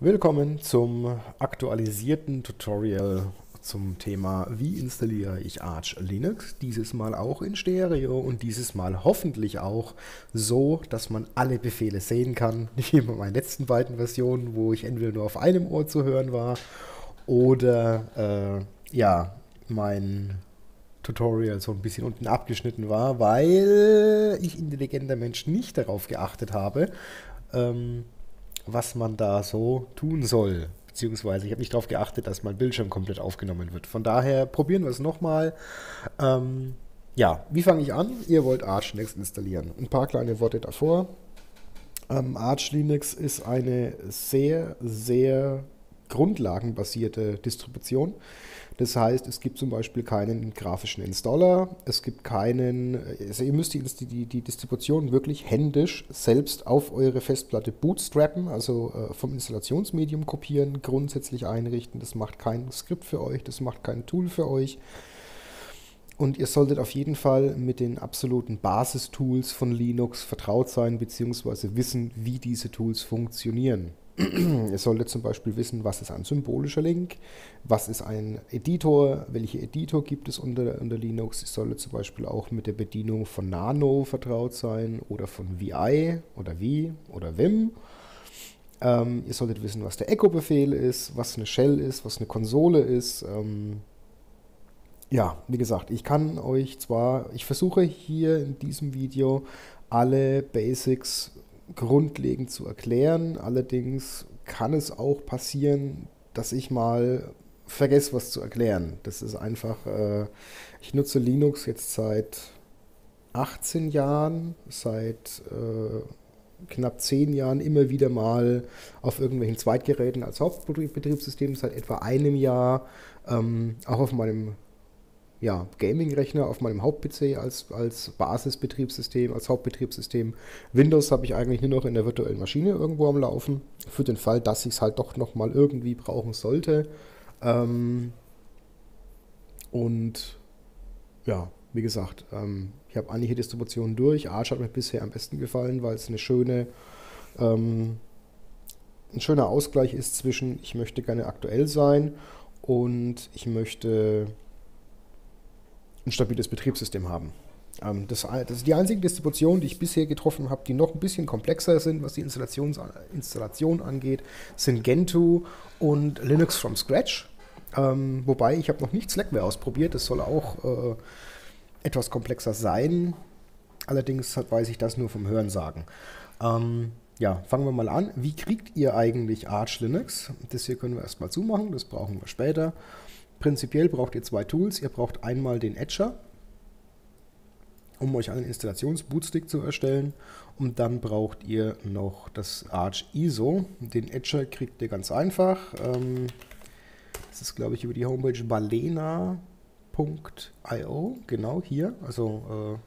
Willkommen zum aktualisierten Tutorial zum Thema wie installiere ich Arch Linux, dieses Mal auch in Stereo und dieses Mal hoffentlich auch so, dass man alle Befehle sehen kann, wie bei meinen letzten beiden Versionen, wo ich entweder nur auf einem Ohr zu hören war oder äh, ja, mein Tutorial so ein bisschen unten abgeschnitten war, weil ich intelligenter Mensch nicht darauf geachtet habe, ähm, was man da so tun soll. Beziehungsweise ich habe nicht darauf geachtet, dass mein Bildschirm komplett aufgenommen wird. Von daher probieren wir es nochmal. Ähm, ja, wie fange ich an? Ihr wollt Arch Linux installieren. Ein paar kleine Worte davor. Ähm, Arch Linux ist eine sehr, sehr grundlagenbasierte Distribution. Das heißt, es gibt zum Beispiel keinen grafischen Installer, es gibt keinen, also ihr müsst die, die, die Distribution wirklich händisch selbst auf eure Festplatte bootstrappen, also äh, vom Installationsmedium kopieren, grundsätzlich einrichten. Das macht kein Skript für euch, das macht kein Tool für euch. Und ihr solltet auf jeden Fall mit den absoluten Basistools von Linux vertraut sein, beziehungsweise wissen, wie diese Tools funktionieren. Ihr solltet zum Beispiel wissen, was ist ein symbolischer Link, was ist ein Editor, welche Editor gibt es unter, unter Linux. Ihr solltet zum Beispiel auch mit der Bedienung von Nano vertraut sein oder von VI oder V oder Vim. Ähm, ihr solltet wissen, was der Echo-Befehl ist, was eine Shell ist, was eine Konsole ist. Ähm, ja, wie gesagt, ich kann euch zwar, ich versuche hier in diesem Video alle Basics grundlegend zu erklären. Allerdings kann es auch passieren, dass ich mal vergesse, was zu erklären. Das ist einfach, äh, ich nutze Linux jetzt seit 18 Jahren, seit äh, knapp 10 Jahren immer wieder mal auf irgendwelchen Zweitgeräten als Hauptbetriebssystem, seit etwa einem Jahr ähm, auch auf meinem ja, Gaming-Rechner auf meinem Haupt-PC als, als Basisbetriebssystem, als Hauptbetriebssystem. Windows habe ich eigentlich nur noch in der virtuellen Maschine irgendwo am Laufen, für den Fall, dass ich es halt doch nochmal irgendwie brauchen sollte. Ähm, und ja, wie gesagt, ähm, ich habe einige Distributionen durch. Arch hat mir bisher am besten gefallen, weil es eine schöne, ähm, ein schöner Ausgleich ist zwischen, ich möchte gerne aktuell sein und ich möchte ein stabiles Betriebssystem haben. Ähm, das, das, ist die einzige Distribution, die ich bisher getroffen habe, die noch ein bisschen komplexer sind, was die Installation, Installation angeht, sind Gentoo und Linux from Scratch. Ähm, wobei ich habe noch nicht Slackware ausprobiert, das soll auch äh, etwas komplexer sein. Allerdings weiß ich das nur vom Hörensagen. Ähm, ja, fangen wir mal an. Wie kriegt ihr eigentlich Arch Linux? Das hier können wir erstmal zumachen, das brauchen wir später. Prinzipiell braucht ihr zwei Tools. Ihr braucht einmal den Etcher, um euch einen Installations-Bootstick zu erstellen. Und dann braucht ihr noch das Arch ISO. Den Etcher kriegt ihr ganz einfach. Ähm, das ist, glaube ich, über die Homepage balena.io. Genau hier. Also, äh,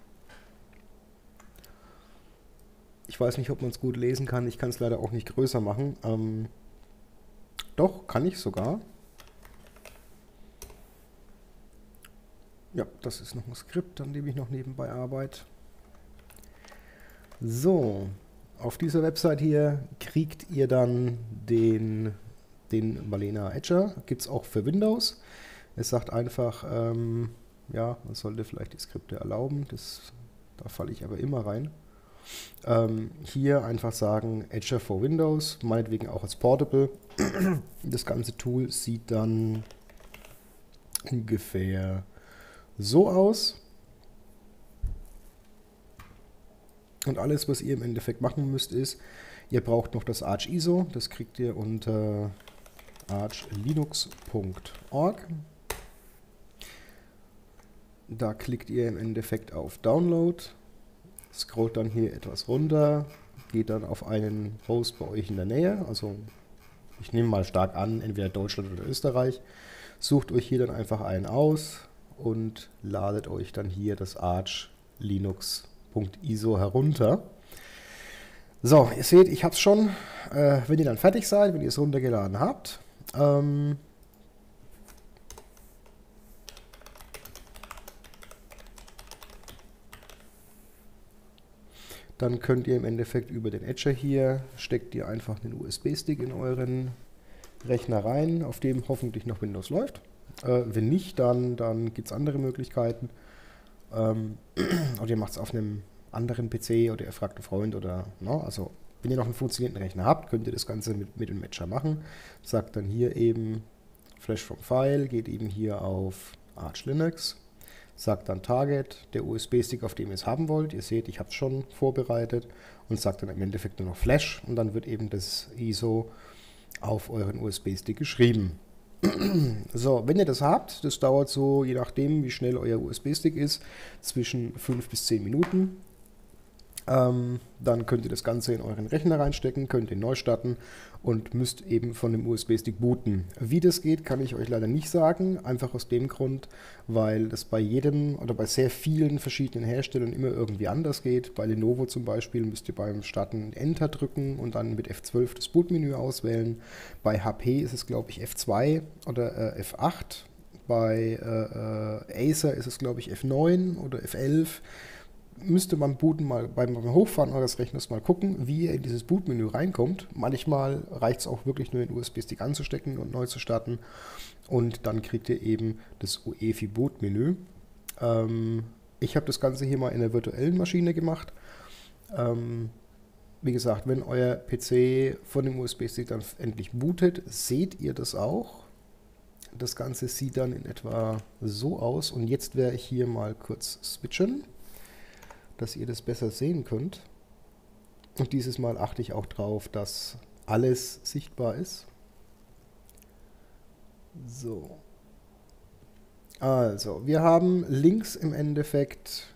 ich weiß nicht, ob man es gut lesen kann. Ich kann es leider auch nicht größer machen. Ähm, doch, kann ich sogar. Ja, das ist noch ein Skript, an dem ich noch nebenbei arbeite. So, auf dieser Website hier kriegt ihr dann den, den Malena Etcher. Gibt es auch für Windows. Es sagt einfach, ähm, ja, man sollte vielleicht die Skripte erlauben. Das, da falle ich aber immer rein. Ähm, hier einfach sagen Etcher for Windows, meinetwegen auch als Portable. Das ganze Tool sieht dann ungefähr so aus. Und alles, was ihr im Endeffekt machen müsst, ist, ihr braucht noch das Arch ISO. Das kriegt ihr unter archlinux.org. Da klickt ihr im Endeffekt auf Download, scrollt dann hier etwas runter, geht dann auf einen Host bei euch in der Nähe. Also ich nehme mal stark an, entweder Deutschland oder Österreich. Sucht euch hier dann einfach einen aus, und ladet euch dann hier das Arch Linux.iso herunter. So, ihr seht, ich habe es schon. Äh, wenn ihr dann fertig seid, wenn ihr es runtergeladen habt, ähm, dann könnt ihr im Endeffekt über den Etcher hier, steckt ihr einfach den USB-Stick in euren Rechner rein, auf dem hoffentlich noch Windows läuft. Äh, wenn nicht, dann, dann gibt es andere Möglichkeiten. Ähm, oder ihr macht es auf einem anderen PC oder ihr fragt einen Freund oder, no, ne, also wenn ihr noch einen funktionierenden Rechner habt, könnt ihr das Ganze mit, mit dem Matcher machen. Sagt dann hier eben Flash from File, geht eben hier auf Arch Linux, sagt dann Target, der USB-Stick, auf dem ihr es haben wollt. Ihr seht, ich habe es schon vorbereitet und sagt dann im Endeffekt nur noch Flash und dann wird eben das ISO auf euren USB-Stick geschrieben. So, wenn ihr das habt, das dauert so, je nachdem, wie schnell euer USB-Stick ist, zwischen 5 bis 10 Minuten. Ähm, dann könnt ihr das Ganze in euren Rechner reinstecken, könnt ihn neu starten und müsst eben von dem USB-Stick booten. Wie das geht, kann ich euch leider nicht sagen, einfach aus dem Grund, weil das bei jedem oder bei sehr vielen verschiedenen Herstellern immer irgendwie anders geht. Bei Lenovo zum Beispiel müsst ihr beim Starten Enter drücken und dann mit F12 das Bootmenü auswählen. Bei HP ist es glaube ich F2 oder äh, F8. Bei äh, äh, Acer ist es glaube ich F9 oder F11 müsste man booten mal beim, Hochfahren eures Rechners mal gucken, wie ihr in dieses Bootmenü reinkommt. Manchmal reicht es auch wirklich nur den USB-Stick anzustecken und neu zu starten. Und dann kriegt ihr eben das UEFI Bootmenü. Ähm, ich habe das Ganze hier mal in der virtuellen Maschine gemacht. Ähm, wie gesagt, wenn euer PC von dem USB-Stick dann endlich bootet, seht ihr das auch. Das Ganze sieht dann in etwa so aus. Und jetzt werde ich hier mal kurz switchen dass ihr das besser sehen könnt. Und dieses Mal achte ich auch darauf, dass alles sichtbar ist. So. Also, wir haben links im Endeffekt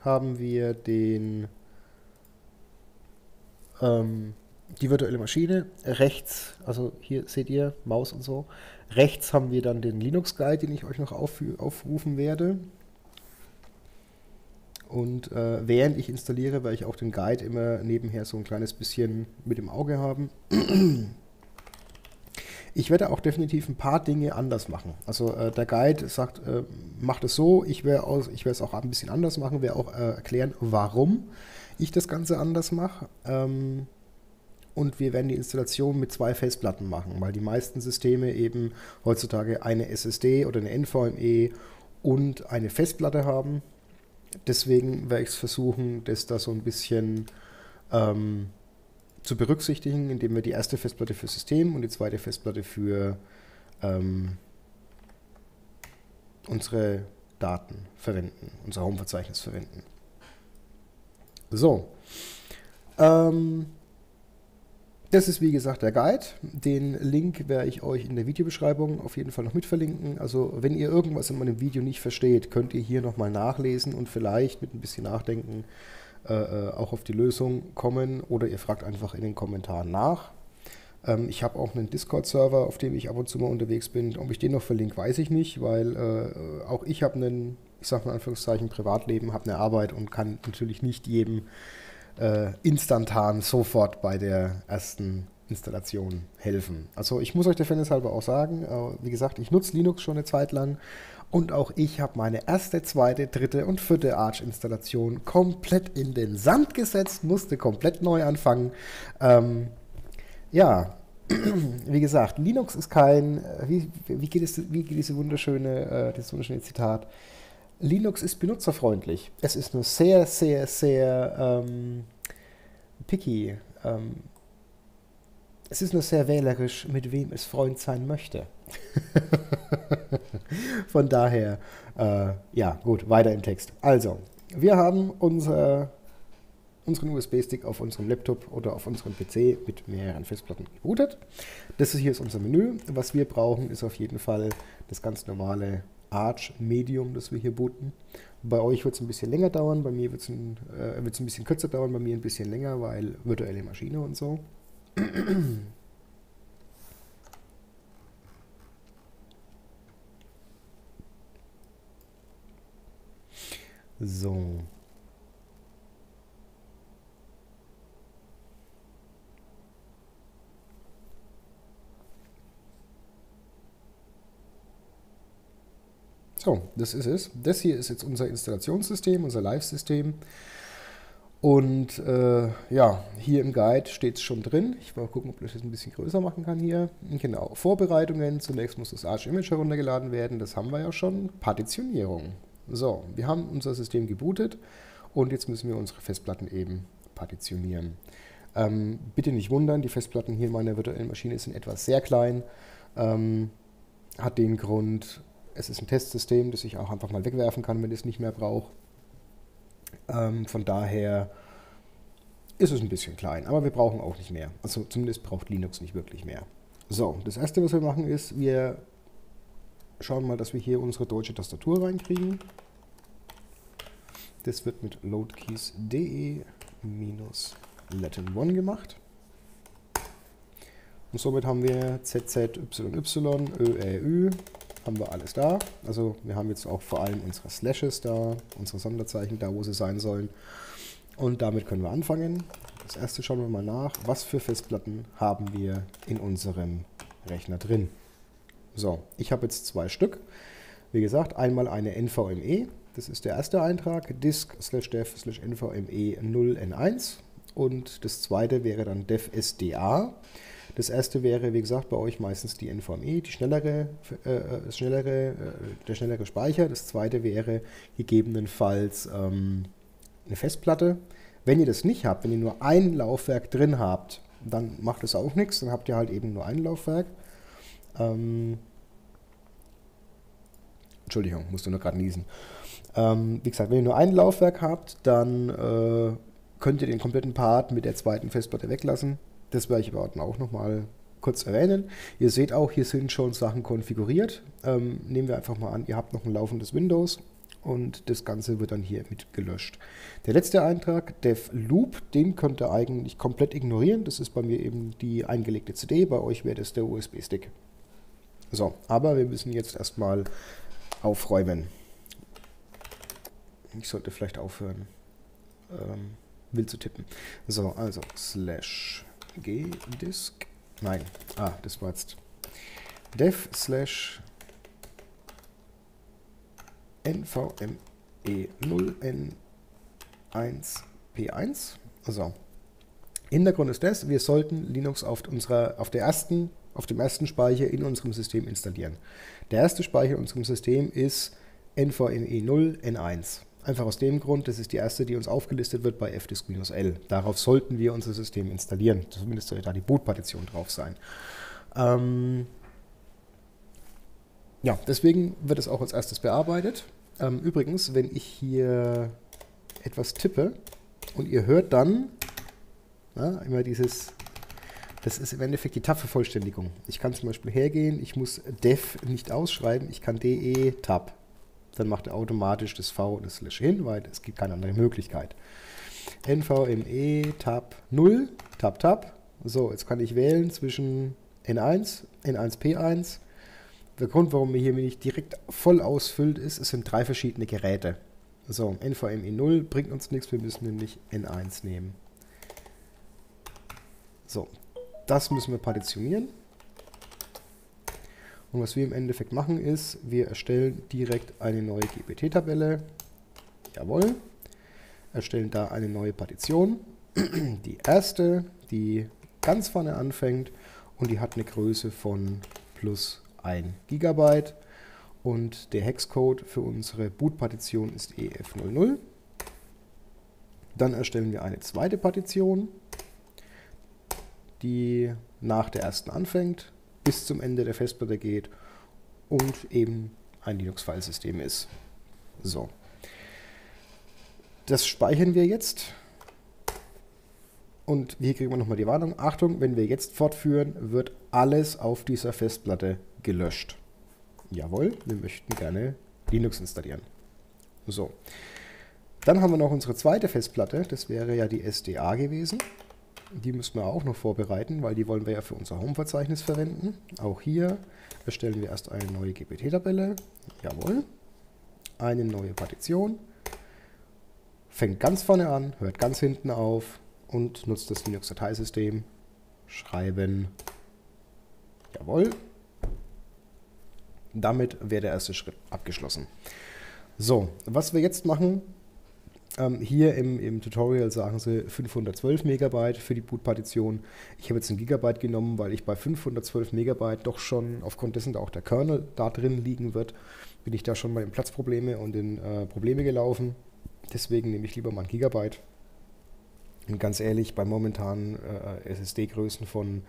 haben wir den ähm, die virtuelle Maschine. Rechts, also hier seht ihr Maus und so. Rechts haben wir dann den Linux Guide, den ich euch noch aufrufen werde. Und äh, während ich installiere, werde ich auch den Guide immer nebenher so ein kleines bisschen mit im Auge haben. Ich werde auch definitiv ein paar Dinge anders machen. Also äh, der Guide sagt, äh, macht es so, ich werde es auch ein bisschen anders machen, werde auch äh, erklären, warum ich das Ganze anders mache. Ähm, und wir werden die Installation mit zwei Festplatten machen, weil die meisten Systeme eben heutzutage eine SSD oder eine NVMe und eine Festplatte haben deswegen werde ich es versuchen, das da so ein bisschen ähm, zu berücksichtigen, indem wir die erste Festplatte für System und die zweite Festplatte für ähm, unsere Daten verwenden, unser Home-Verzeichnis verwenden. So. Ähm, das ist wie gesagt der Guide. Den Link werde ich euch in der Videobeschreibung auf jeden Fall noch mit verlinken. Also wenn ihr irgendwas in meinem Video nicht versteht, könnt ihr hier nochmal nachlesen und vielleicht mit ein bisschen Nachdenken äh, äh, auch auf die Lösung kommen oder ihr fragt einfach in den Kommentaren nach. Ähm, ich habe auch einen Discord-Server, auf dem ich ab und zu mal unterwegs bin. Ob ich den noch verlinke, weiß ich nicht, weil äh, auch ich habe einen, ich sage mal in Anführungszeichen, Privatleben, habe eine Arbeit und kann natürlich nicht jedem äh, instantan sofort bei der ersten Installation helfen. Also ich muss euch der Fairness halber auch sagen, äh, wie gesagt, ich nutze Linux schon eine Zeit lang und auch ich habe meine erste, zweite, dritte und vierte Arch-Installation komplett in den Sand gesetzt, musste komplett neu anfangen. Ähm, ja, wie gesagt, Linux ist kein, äh, wie, wie, geht, es, wie geht diese wunderschöne, äh, dieses wunderschöne Zitat? Linux ist benutzerfreundlich. Es ist nur sehr, sehr, sehr ähm, picky. Ähm, es ist nur sehr wählerisch, mit wem es Freund sein möchte. Von daher, äh, ja, gut, weiter im Text. Also, wir haben unser, unseren USB-Stick auf unserem Laptop oder auf unserem PC mit mehreren Festplatten gebootet. Das hier ist unser Menü. Was wir brauchen, ist auf jeden Fall das ganz normale Arch Medium, das wir hier booten. Bei euch wird es ein bisschen länger dauern, bei mir wird es ein, äh, ein bisschen kürzer dauern, bei mir ein bisschen länger, weil virtuelle Maschine und so. So. So, das ist es. Das hier ist jetzt unser Installationssystem, unser Live-System. Und äh, ja, hier im Guide steht es schon drin. Ich mal gucken, ob ich das ein bisschen größer machen kann hier. Genau, Vorbereitungen. Zunächst muss das Arch Image heruntergeladen werden. Das haben wir ja schon. Partitionierung. So, wir haben unser System gebootet und jetzt müssen wir unsere Festplatten eben partitionieren. Ähm, bitte nicht wundern, die Festplatten hier in meiner virtuellen Maschine sind etwas sehr klein. Ähm, hat den Grund, es ist ein Testsystem, das ich auch einfach mal wegwerfen kann, wenn ich es nicht mehr brauche. Ähm, von daher ist es ein bisschen klein, aber wir brauchen auch nicht mehr. Also zumindest braucht Linux nicht wirklich mehr. So, das erste, was wir machen, ist, wir schauen mal, dass wir hier unsere deutsche Tastatur reinkriegen. Das wird mit loadkeys.de Latin 1 gemacht. Und somit haben wir ZZYY, ÖÄÜ, haben wir alles da. Also wir haben jetzt auch vor allem unsere Slashes da, unsere Sonderzeichen da, wo sie sein sollen. Und damit können wir anfangen. Das erste schauen wir mal nach, was für Festplatten haben wir in unserem Rechner drin. So, ich habe jetzt zwei Stück. Wie gesagt, einmal eine NVMe, das ist der erste Eintrag, disk slash dev slash NVMe 0N1 und das zweite wäre dann dev SDA. Das erste wäre, wie gesagt, bei euch meistens die NVMe, die schnellere, äh, schnellere, äh, der schnellere Speicher. Das zweite wäre gegebenenfalls ähm, eine Festplatte. Wenn ihr das nicht habt, wenn ihr nur ein Laufwerk drin habt, dann macht es auch nichts, dann habt ihr halt eben nur ein Laufwerk. Ähm, Entschuldigung, musst du nur gerade niesen. Ähm, wie gesagt, wenn ihr nur ein Laufwerk habt, dann äh, könnt ihr den kompletten Part mit der zweiten Festplatte weglassen. Das werde ich aber auch nochmal kurz erwähnen. Ihr seht auch, hier sind schon Sachen konfiguriert. Ähm, nehmen wir einfach mal an, ihr habt noch ein laufendes Windows und das Ganze wird dann hier mit gelöscht. Der letzte Eintrag, dev loop, den könnt ihr eigentlich komplett ignorieren. Das ist bei mir eben die eingelegte CD, bei euch wäre das der USB-Stick. So, aber wir müssen jetzt erstmal aufräumen. Ich sollte vielleicht aufhören, ähm, wild zu tippen. So, also slash gdisk. Nein, ah, das war jetzt dev slash nvme 0n1p1. So. Hintergrund ist das, wir sollten Linux auf, unserer, auf, der ersten, auf dem ersten Speicher in unserem System installieren. Der erste Speicher in unserem System ist NVMe 0 N1. Einfach aus dem Grund, das ist die erste, die uns aufgelistet wird bei fdisk-l. Darauf sollten wir unser System installieren. Zumindest sollte da die Bootpartition drauf sein. Ähm ja, deswegen wird es auch als erstes bearbeitet. Ähm, übrigens, wenn ich hier etwas tippe und ihr hört dann na, immer dieses, das ist im Endeffekt die Tab-Vervollständigung. Ich kann zum Beispiel hergehen, ich muss def nicht ausschreiben, ich kann de tab dann macht er automatisch das V und das Slash hin, weil es gibt keine andere Möglichkeit. NVMe Tab 0, Tab Tab. So, jetzt kann ich wählen zwischen N1, N1P1. Der Grund, warum mir hier nicht direkt voll ausfüllt ist, es sind drei verschiedene Geräte. So, NVMe 0 bringt uns nichts, wir müssen nämlich N1 nehmen. So, das müssen wir partitionieren. Und was wir im Endeffekt machen ist, wir erstellen direkt eine neue GPT-Tabelle. Jawohl. Erstellen da eine neue Partition. Die erste, die ganz vorne anfängt und die hat eine Größe von plus 1 GB. Und der Hexcode für unsere Boot-Partition ist EF00. Dann erstellen wir eine zweite Partition, die nach der ersten anfängt bis zum Ende der Festplatte geht und eben ein Linux-Filesystem ist. So. Das speichern wir jetzt. Und hier kriegen wir nochmal die Warnung. Achtung, wenn wir jetzt fortführen, wird alles auf dieser Festplatte gelöscht. Jawohl, wir möchten gerne Linux installieren. So. Dann haben wir noch unsere zweite Festplatte. Das wäre ja die SDA gewesen. Die müssen wir auch noch vorbereiten, weil die wollen wir ja für unser Home-Verzeichnis verwenden. Auch hier erstellen wir erst eine neue GPT-Tabelle. Jawohl. Eine neue Partition. Fängt ganz vorne an, hört ganz hinten auf und nutzt das Linux-Dateisystem. Schreiben. Jawohl. Damit wäre der erste Schritt abgeschlossen. So, was wir jetzt machen, Ähm, hier im, im Tutorial sagen sie 512 Megabyte für die Bootpartition. Ich habe jetzt ein Gigabyte genommen, weil ich bei 512 Megabyte doch schon, aufgrund dessen auch der Kernel da drin liegen wird, bin ich da schon mal in Platzprobleme und in äh, Probleme gelaufen. Deswegen nehme ich lieber mal ein Gigabyte. Und ganz ehrlich, bei momentanen äh, SSD-Größen von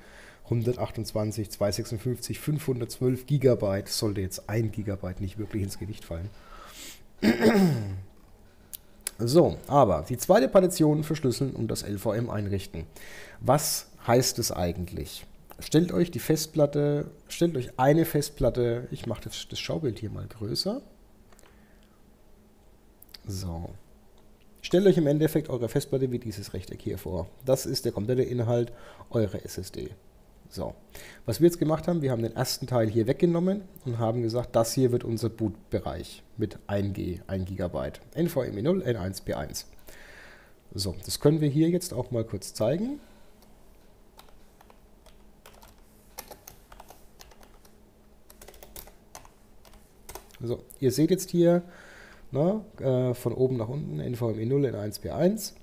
128, 256, 512 Gigabyte sollte jetzt ein Gigabyte nicht wirklich ins Gewicht fallen. So, aber die zweite Partition verschlüsseln und das LVM einrichten. Was heißt es eigentlich? Stellt euch die Festplatte, stellt euch eine Festplatte, ich mache das, das Schaubild hier mal größer. So. Stellt euch im Endeffekt eure Festplatte wie dieses Rechteck hier vor. Das ist der komplette Inhalt eurer SSD. So, was wir jetzt gemacht haben, wir haben den ersten Teil hier weggenommen und haben gesagt, das hier wird unser Bootbereich mit 1G, 1 GB, NVMe 0, N1, P1. So, das können wir hier jetzt auch mal kurz zeigen. So, ihr seht jetzt hier na, äh, von oben nach unten NVMe 0, N1, P1.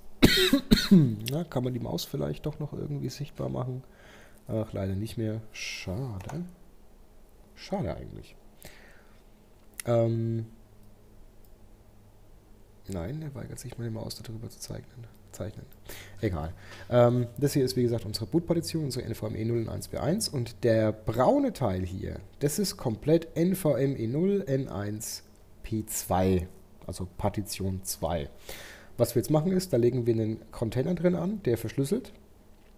na, kann man die Maus vielleicht doch noch irgendwie sichtbar machen? Ach, leider nicht mehr. Schade. Schade eigentlich. Ähm Nein, er weigert sich meine Maus darüber zu zeichnen. zeichnen. Egal. Ähm, das hier ist wie gesagt unsere Bootpartition, unsere NVMe 0 in 1B1 und der braune Teil hier, das ist komplett NVMe 0 N1 P2, also Partition 2. Was wir jetzt machen ist, da legen wir einen Container drin an, der verschlüsselt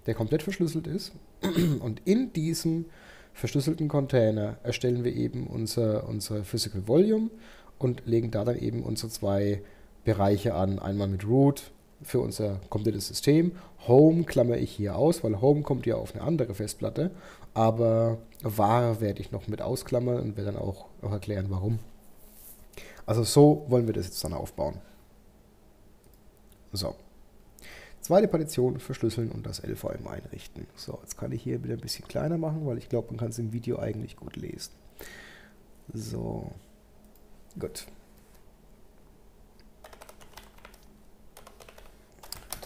der komplett verschlüsselt ist. Und in diesem verschlüsselten Container erstellen wir eben unser, unser Physical Volume und legen da dann eben unsere zwei Bereiche an. Einmal mit Root für unser komplettes System. Home klammere ich hier aus, weil Home kommt ja auf eine andere Festplatte. Aber Var werde ich noch mit ausklammern und werde dann auch, auch erklären, warum. Also so wollen wir das jetzt dann aufbauen. So. Zweite Partition verschlüsseln und das LVM einrichten. So, jetzt kann ich hier wieder ein bisschen kleiner machen, weil ich glaube, man kann es im Video eigentlich gut lesen. So, gut.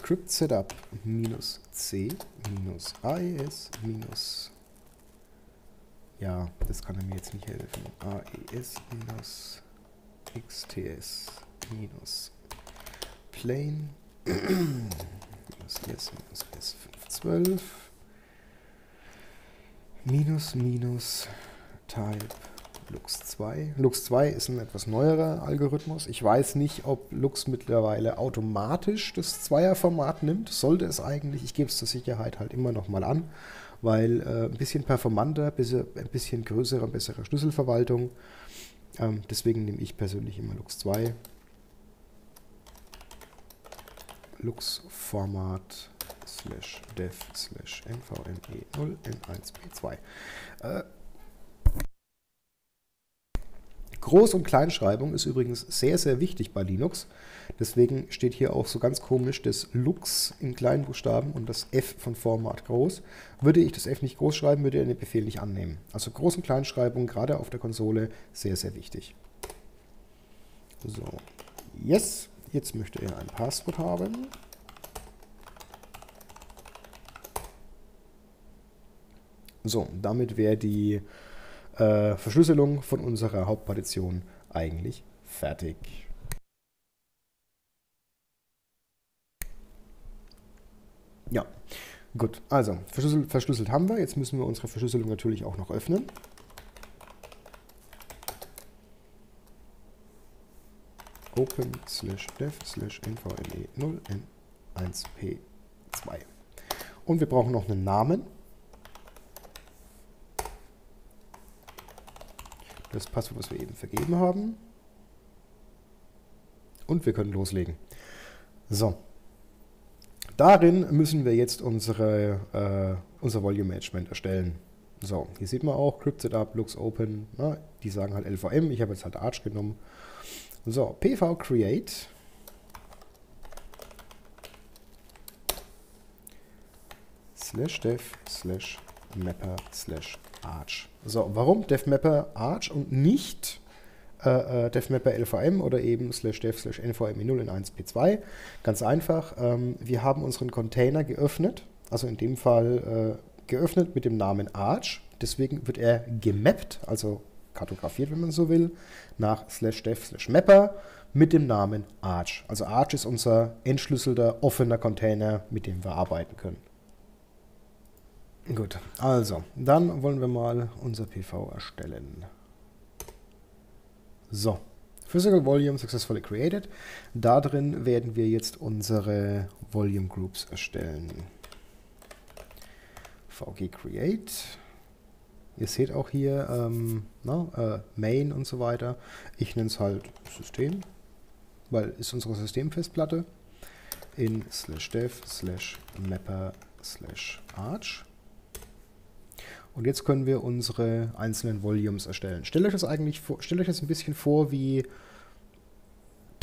Crypt Setup minus C minus AES minus ja, das kann er mir jetzt nicht helfen. AES minus XTS minus Plane minus S minus S512 minus minus Type Lux 2. Lux 2 ist ein etwas neuerer Algorithmus. Ich weiß nicht, ob Lux mittlerweile automatisch das Zweierformat nimmt. Sollte es eigentlich. Ich gebe es zur Sicherheit halt immer noch mal an, weil äh, ein bisschen performanter, ein bisschen größere, bessere Schlüsselverwaltung. Ähm, deswegen nehme ich persönlich immer Lux 2. Lux-Format slash dev slash nvme 0 n1p2. Äh, Groß- und Kleinschreibung ist übrigens sehr, sehr wichtig bei Linux. Deswegen steht hier auch so ganz komisch das Lux in kleinen Buchstaben und das F von Format groß. Würde ich das F nicht groß schreiben, würde er den Befehl nicht annehmen. Also Groß- und Kleinschreibung, gerade auf der Konsole, sehr, sehr wichtig. So, yes. Jetzt möchte er ein Passwort haben. So, damit wäre die äh, Verschlüsselung von unserer Hauptpartition eigentlich fertig. Ja, gut. Also, verschlüsselt, verschlüsselt haben wir. Jetzt müssen wir unsere Verschlüsselung natürlich auch noch öffnen. Open slash dev slash nvme 0 n1p2. Und wir brauchen noch einen Namen. Das Passwort, was wir eben vergeben haben. Und wir können loslegen. So. Darin müssen wir jetzt unsere, äh, unser Volume Management erstellen. So, hier sieht man auch Crypt Setup, Looks Open. Na, die sagen halt LVM. Ich habe jetzt halt Arch genommen. So, pv create. Slash dev slash mapper slash arch. So, warum dev mapper arch und nicht äh, äh defmapper LVM oder eben slash dev slash nvm0 in 1p2. Ganz einfach, ähm, wir haben unseren Container geöffnet, also in dem Fall äh, geöffnet mit dem Namen Arch. Deswegen wird er gemappt, also kartografiert, wenn man so will, nach slash dev slash mapper mit dem Namen Arch. Also Arch ist unser entschlüsselter, offener Container, mit dem wir arbeiten können. Gut, also, dann wollen wir mal unser PV erstellen. So, Physical Volume successfully created. Da drin werden wir jetzt unsere Volume Groups erstellen. VG Create. Ihr seht auch hier ähm, na, äh, Main und so weiter. Ich nenne es halt System, weil ist unsere Systemfestplatte in slash dev slash mapper slash arch. Und jetzt können wir unsere einzelnen Volumes erstellen. Stellt euch das eigentlich vor, stellt euch das ein bisschen vor wie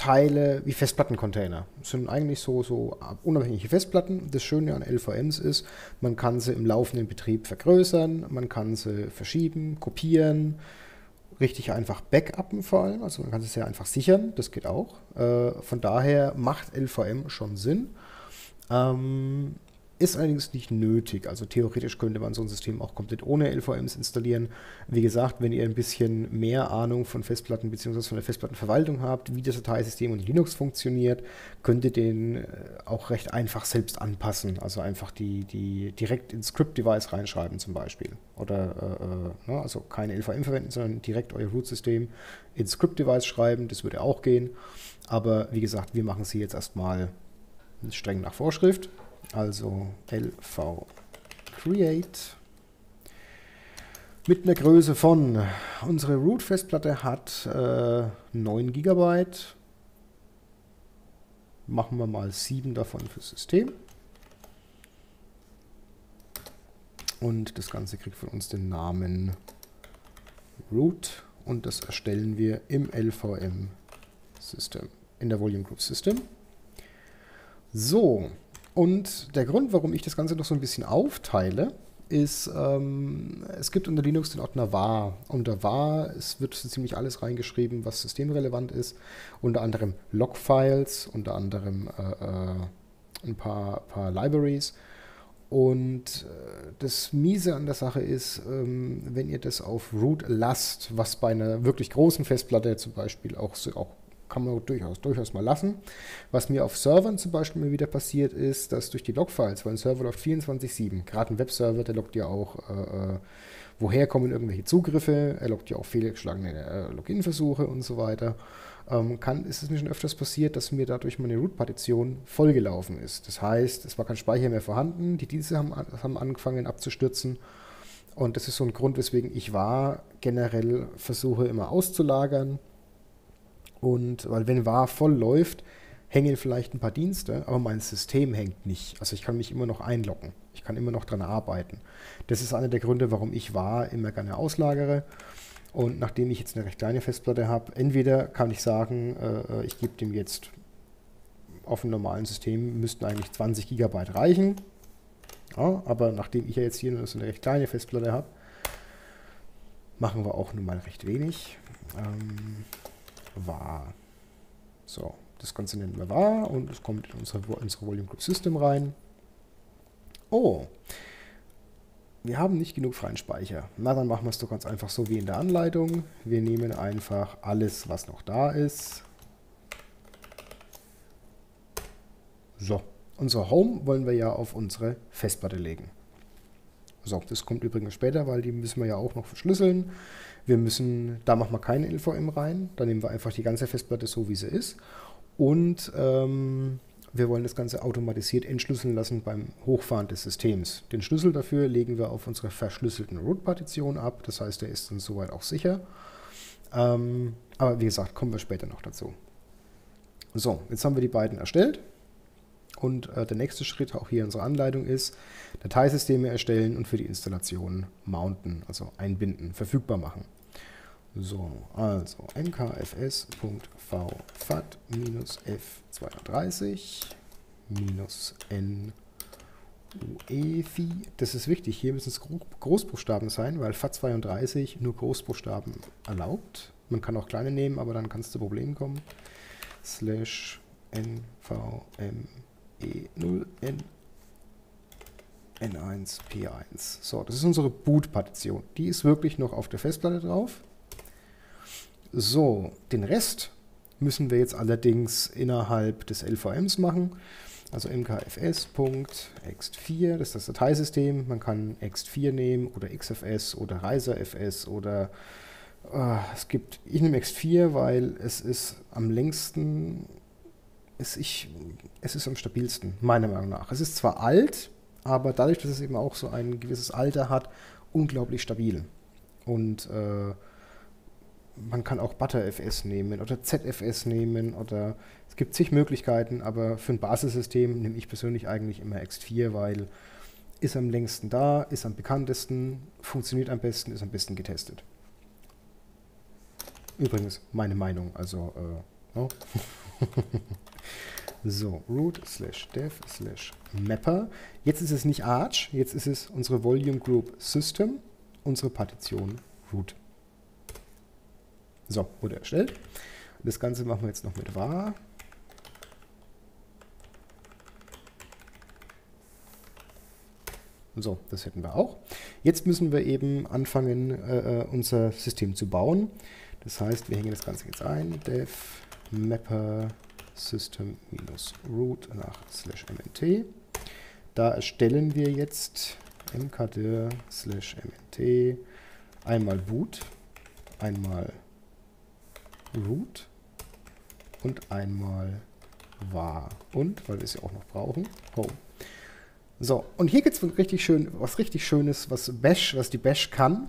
Teile, wie Festplattencontainer. Das sind eigentlich so, so unabhängige Festplatten. Das Schöne an LVMs ist, man kann sie im laufenden Betrieb vergrößern, man kann sie verschieben, kopieren, richtig einfach backuppen vor allem. Also man kann sie sehr einfach sichern, das geht auch. Äh, von daher macht LVM schon Sinn. Ähm, ist allerdings nicht nötig. Also theoretisch könnte man so ein System auch komplett ohne LVMs installieren. Wie gesagt, wenn ihr ein bisschen mehr Ahnung von Festplatten bzw. von der Festplattenverwaltung habt, wie das Dateisystem und Linux funktioniert, könnt ihr den äh, auch recht einfach selbst anpassen. Also einfach die, die direkt ins Script-Device reinschreiben zum Beispiel. Oder äh, ne, also keine LVM verwenden, sondern direkt euer Root-System ins Script-Device schreiben. Das würde auch gehen. Aber wie gesagt, wir machen sie jetzt erstmal streng nach Vorschrift. Also LV Create mit einer Größe von, unsere Root-Festplatte hat äh, 9 GB. Machen wir mal 7 davon fürs System. Und das Ganze kriegt von uns den Namen Root und das erstellen wir im LVM System, in der Volume Group System. So, und der Grund, warum ich das Ganze noch so ein bisschen aufteile, ist, ähm, es gibt unter Linux den Ordner var. Unter var es wird so ziemlich alles reingeschrieben, was systemrelevant ist. Unter anderem Logfiles, unter anderem äh, äh, ein paar, paar Libraries. Und äh, das Miese an der Sache ist, ähm, wenn ihr das auf root lasst, was bei einer wirklich großen Festplatte zum Beispiel auch, auch kann man durchaus, durchaus mal lassen. Was mir auf Servern zum Beispiel mal wieder passiert ist, dass durch die Logfiles, weil ein Server läuft 24-7, gerade ein Webserver, der loggt ja auch, äh, äh, woher kommen irgendwelche Zugriffe, er loggt ja auch fehlgeschlagene äh, Login-Versuche und so weiter. Ähm, kann, ist es mir schon öfters passiert, dass mir dadurch meine Root-Partition vollgelaufen ist. Das heißt, es war kein Speicher mehr vorhanden, die Dienste haben, haben angefangen abzustürzen. Und das ist so ein Grund, weswegen ich war generell versuche immer auszulagern, und weil wenn war voll läuft, hängen vielleicht ein paar Dienste, aber mein System hängt nicht. Also ich kann mich immer noch einloggen. Ich kann immer noch dran arbeiten. Das ist einer der Gründe, warum ich war immer gerne auslagere. Und nachdem ich jetzt eine recht kleine Festplatte habe, entweder kann ich sagen, äh, ich gebe dem jetzt auf einem normalen System müssten eigentlich 20 Gigabyte reichen. Ja, aber nachdem ich ja jetzt hier nur so eine recht kleine Festplatte habe, machen wir auch nur mal recht wenig. Ähm, war. So, das Ganze nennen wir war und es kommt in unsere, unsere Volume Group System rein. Oh, wir haben nicht genug freien Speicher. Na, dann machen wir es doch ganz einfach so wie in der Anleitung. Wir nehmen einfach alles, was noch da ist. So, unser Home wollen wir ja auf unsere Festplatte legen. So, das kommt übrigens später, weil die müssen wir ja auch noch verschlüsseln. Wir müssen, da machen wir keine LVM rein, da nehmen wir einfach die ganze Festplatte so, wie sie ist. Und ähm, wir wollen das Ganze automatisiert entschlüsseln lassen beim Hochfahren des Systems. Den Schlüssel dafür legen wir auf unsere verschlüsselten Root-Partition ab, das heißt, der ist dann soweit auch sicher. Ähm, aber wie gesagt, kommen wir später noch dazu. So, jetzt haben wir die beiden erstellt. Und äh, der nächste Schritt auch hier in unserer Anleitung ist, Dateisysteme erstellen und für die Installation mounten, also einbinden, verfügbar machen. So, also mkfs.vfat-f230 n UEFI, das ist wichtig, hier müssen es Großbuchstaben sein, weil FAT32 nur Großbuchstaben erlaubt. Man kann auch kleine nehmen, aber dann kann es zu Problemen kommen. Slash NVME0N N1 P1. So, das ist unsere Boot-Partition. Die ist wirklich noch auf der Festplatte drauf. So, den Rest müssen wir jetzt allerdings innerhalb des LVMs machen. Also mkfs.ext4, das ist das Dateisystem. Man kann ext4 nehmen oder xfs oder reiserfs oder äh, es gibt, ich nehme ext4, weil es ist am längsten, es, ich, es ist am stabilsten, meiner Meinung nach. Es ist zwar alt, aber dadurch, dass es eben auch so ein gewisses Alter hat, unglaublich stabil. Und äh, man kann auch ButterFS nehmen oder ZFS nehmen oder es gibt zig Möglichkeiten, aber für ein Basissystem nehme ich persönlich eigentlich immer X4, weil ist am längsten da, ist am bekanntesten, funktioniert am besten, ist am besten getestet. Übrigens meine Meinung, also äh, no? so, root slash dev slash mapper. Jetzt ist es nicht Arch, jetzt ist es unsere Volume Group System, unsere Partition root. So, wurde erstellt. Das Ganze machen wir jetzt noch mit var. So, das hätten wir auch. Jetzt müssen wir eben anfangen, äh, äh unser System zu bauen. Das heißt, wir hängen das Ganze jetzt ein. dev mapper system-root nach slash mnt. Da erstellen wir jetzt mkdir slash mnt einmal boot, einmal root und einmal var und, weil wir es ja auch noch brauchen, home. So, und hier gibt es richtig schön, was richtig Schönes, was Bash, was die Bash kann.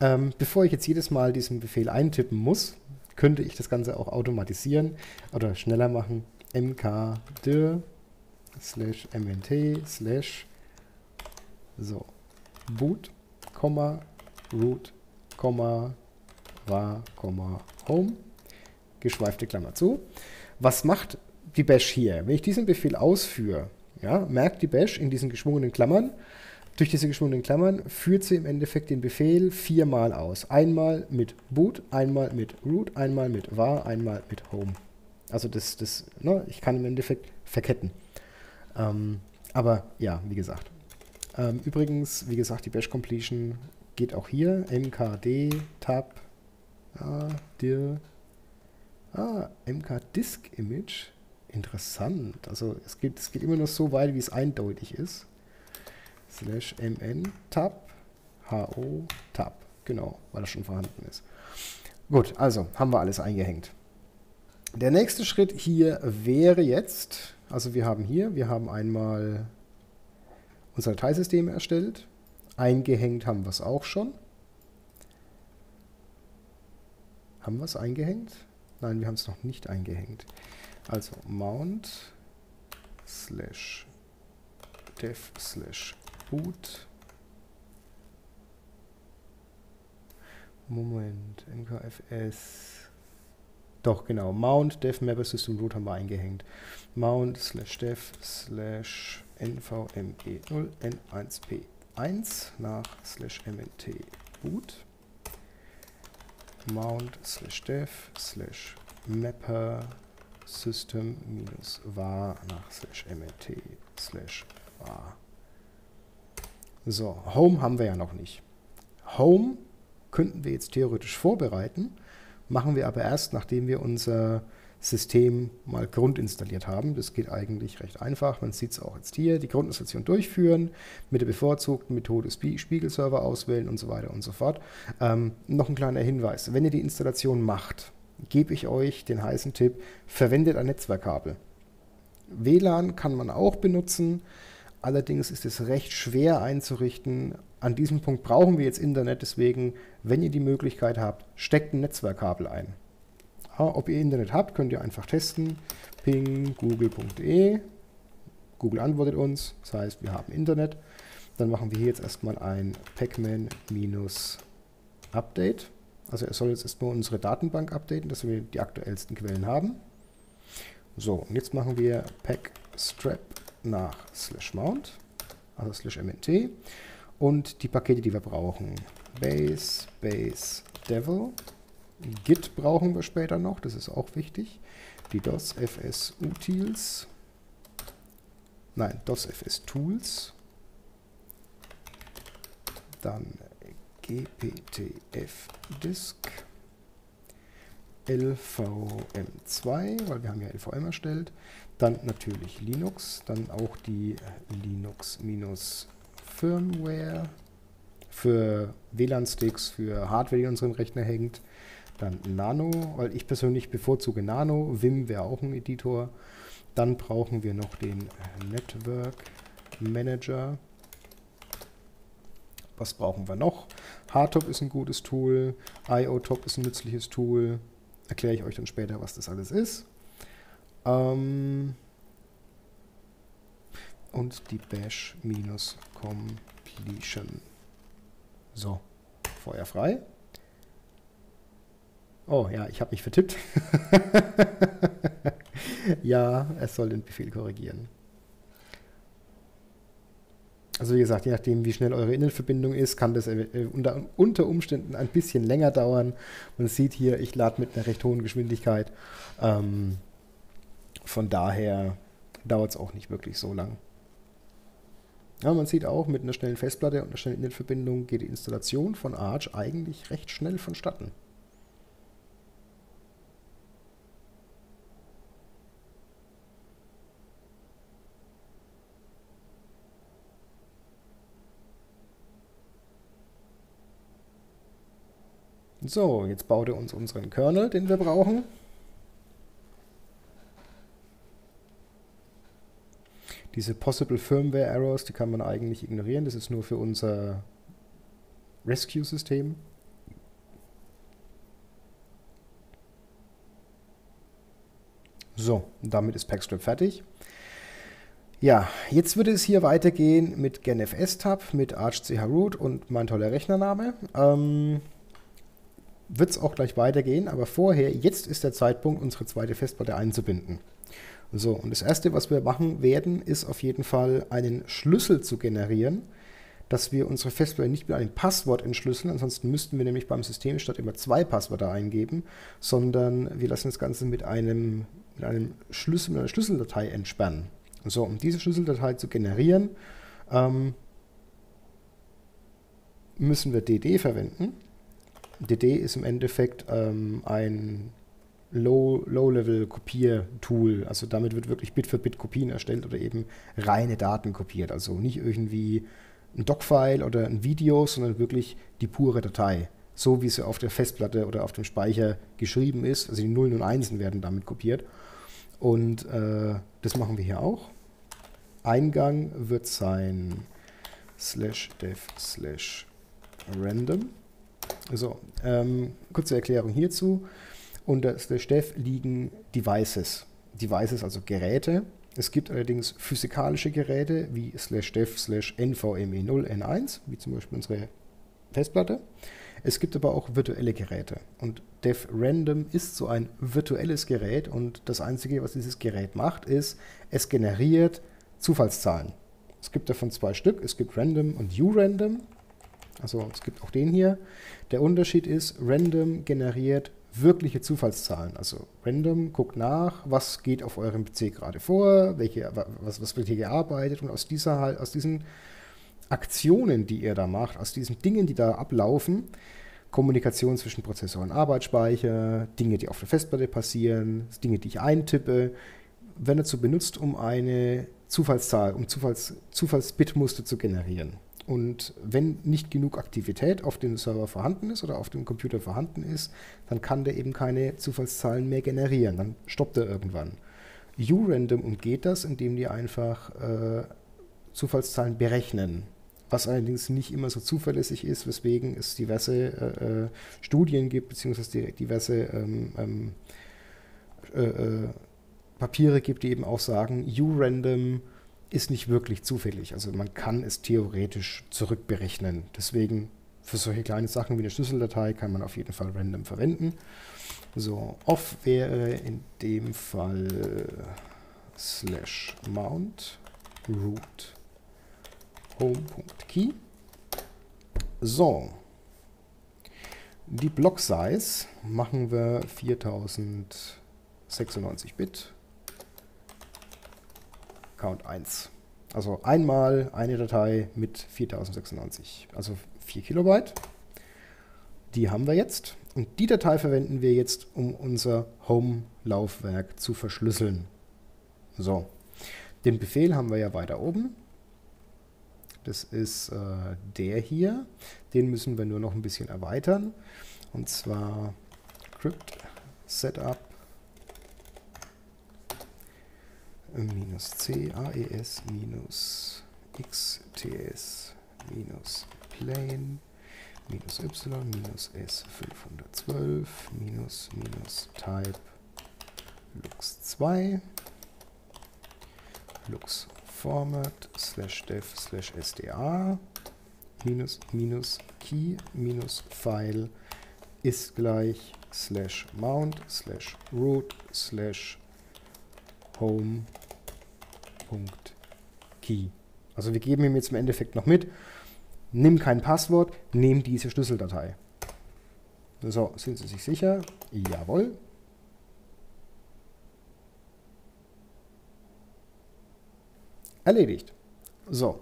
Ähm, bevor ich jetzt jedes Mal diesen Befehl eintippen muss, könnte ich das Ganze auch automatisieren oder schneller machen. mkdir slash mnt slash so boot, root, var, home, geschweifte Klammer zu. Was macht die Bash hier? Wenn ich diesen Befehl ausführe, ja, merkt die Bash in diesen geschwungenen Klammern, durch diese geschwungenen Klammern führt sie im Endeffekt den Befehl viermal aus. Einmal mit boot, einmal mit root, einmal mit var, einmal mit home. Also das, das, ne, ich kann im Endeffekt verketten. Ähm, aber ja, wie gesagt. Ähm, übrigens, wie gesagt, die Bash Completion geht auch hier. mkd tab Ah, dir. Ah, MK Disk Image. Interessant. Also es geht, es geht immer noch so weit, wie es eindeutig ist. Slash mn tab ho tab. Genau, weil das schon vorhanden ist. Gut, also haben wir alles eingehängt. Der nächste Schritt hier wäre jetzt, also wir haben hier, wir haben einmal unser Dateisystem erstellt. Eingehängt haben wir es auch schon. Haben wir es eingehängt? Nein, wir haben es noch nicht eingehängt. Also mount slash dev slash boot. Moment, nkfs. Doch, genau. Mount dev mapper system root haben wir eingehängt. Mount slash dev slash nvme0 n1p1 nach slash mnt boot mount slash dev slash mapper system minus var nach slash mt slash var. So, Home haben wir ja noch nicht. Home könnten wir jetzt theoretisch vorbereiten, machen wir aber erst, nachdem wir unser System mal grundinstalliert haben. Das geht eigentlich recht einfach. Man sieht es auch jetzt hier. Die Grundinstallation durchführen, mit der bevorzugten Methode Spiegelserver auswählen und so weiter und so fort. Ähm, noch ein kleiner Hinweis. Wenn ihr die Installation macht, gebe ich euch den heißen Tipp, verwendet ein Netzwerkkabel. WLAN kann man auch benutzen, allerdings ist es recht schwer einzurichten. An diesem Punkt brauchen wir jetzt Internet, deswegen, wenn ihr die Möglichkeit habt, steckt ein Netzwerkkabel ein. Ob ihr Internet habt, könnt ihr einfach testen. Ping google.de. Google antwortet uns, das heißt, wir haben Internet. Dann machen wir hier jetzt erstmal ein pacman-update. Also er soll jetzt erstmal unsere Datenbank updaten, dass wir die aktuellsten Quellen haben. So, und jetzt machen wir pack strap nach slash mount also slash mnt. Und die Pakete, die wir brauchen. Base, Base, Devil. Git brauchen wir später noch, das ist auch wichtig. Die DOS FS Utils. Nein, DOS FS Tools. Dann GPTF Disk. LVM2, weil wir haben ja LVM erstellt. Dann natürlich Linux, dann auch die Linux-Firmware für WLAN-Sticks, für Hardware, die an unserem Rechner hängt. Dann Nano, weil ich persönlich bevorzuge Nano. Vim wäre auch ein Editor. Dann brauchen wir noch den Network Manager. Was brauchen wir noch? Hardtop ist ein gutes Tool. IOTop ist ein nützliches Tool. Erkläre ich euch dann später, was das alles ist. Ähm und die Bash-Completion. So, Feuer frei. Oh ja, ich habe mich vertippt. ja, es soll den Befehl korrigieren. Also wie gesagt, je nachdem, wie schnell eure Internetverbindung ist, kann das unter, unter, Umständen ein bisschen länger dauern. Man sieht hier, ich lade mit einer recht hohen Geschwindigkeit. Ähm, von daher dauert es auch nicht wirklich so lang. Ja, man sieht auch, mit einer schnellen Festplatte und einer schnellen Internetverbindung geht die Installation von Arch eigentlich recht schnell vonstatten. So, jetzt baut er uns unseren Kernel, den wir brauchen. Diese Possible Firmware Errors, die kann man eigentlich ignorieren. Das ist nur für unser Rescue-System. So, damit ist Packstrip fertig. Ja, jetzt würde es hier weitergehen mit GenFS-Tab, mit ArchCH-Root und mein toller Rechnername. Ähm, wird es auch gleich weitergehen, aber vorher, jetzt ist der Zeitpunkt, unsere zweite Festplatte einzubinden. So, und das erste, was wir machen werden, ist auf jeden Fall einen Schlüssel zu generieren, dass wir unsere Festplatte nicht mit einem Passwort entschlüsseln, ansonsten müssten wir nämlich beim System statt immer zwei Passwörter eingeben, sondern wir lassen das Ganze mit einem, mit einem Schlüssel, mit einer Schlüsseldatei entsperren. So, um diese Schlüsseldatei zu generieren, ähm, müssen wir DD verwenden. DD ist im Endeffekt ähm, ein Low-Level-Kopiertool. also damit wird wirklich Bit für Bit Kopien erstellt oder eben reine Daten kopiert. Also nicht irgendwie ein Doc-File oder ein Video, sondern wirklich die pure Datei. So wie sie auf der Festplatte oder auf dem Speicher geschrieben ist. Also die Nullen und Einsen werden damit kopiert. Und äh, das machen wir hier auch. Eingang wird sein slash dev slash random. So, ähm, kurze Erklärung hierzu. Unter slash dev liegen Devices. Devices, also Geräte. Es gibt allerdings physikalische Geräte wie slash dev slash nvme0 n1, wie zum Beispiel unsere Festplatte. Es gibt aber auch virtuelle Geräte. Und dev random ist so ein virtuelles Gerät und das Einzige, was dieses Gerät macht, ist, es generiert Zufallszahlen. Es gibt davon zwei Stück. Es gibt random und urandom. Also es gibt auch den hier. Der Unterschied ist, random generiert wirkliche Zufallszahlen. Also random guckt nach, was geht auf eurem PC gerade vor, welche, was, was wird hier gearbeitet und aus dieser aus diesen Aktionen, die ihr da macht, aus diesen Dingen, die da ablaufen, Kommunikation zwischen Prozessor und Arbeitsspeicher, Dinge, die auf der Festplatte passieren, Dinge, die ich eintippe, werden dazu benutzt, um eine Zufallszahl, um Zufalls, Zufallsbitmuster zu generieren. Und wenn nicht genug Aktivität auf dem Server vorhanden ist oder auf dem Computer vorhanden ist, dann kann der eben keine Zufallszahlen mehr generieren. Dann stoppt er irgendwann. URandom umgeht das, indem die einfach äh, Zufallszahlen berechnen. Was allerdings nicht immer so zuverlässig ist, weswegen es diverse äh, äh Studien gibt, beziehungsweise diverse ähm, ähm, äh, äh, Papiere gibt, die eben auch sagen, URandom ist nicht wirklich zufällig. Also man kann es theoretisch zurückberechnen. Deswegen für solche kleine Sachen wie eine Schlüsseldatei kann man auf jeden Fall random verwenden. So, off wäre in dem Fall slash mount root home.key. So. Die Block Size machen wir 4096 Bit. Count 1. Also einmal eine Datei mit 4096, also 4 Kilobyte. Die haben wir jetzt. Und die Datei verwenden wir jetzt, um unser Home-Laufwerk zu verschlüsseln. So, den Befehl haben wir ja weiter oben. Das ist äh, der hier. Den müssen wir nur noch ein bisschen erweitern. Und zwar crypt setup minus c aes minus xts minus plane minus y minus s 512 minus minus type lux 2 lux format slash dev slash sda minus minus key minus file ist gleich slash mount slash root slash home key. Also wir geben ihm jetzt im Endeffekt noch mit, nimm kein Passwort, nimm diese Schlüsseldatei. So, sind Sie sich sicher? Jawohl. Erledigt. So.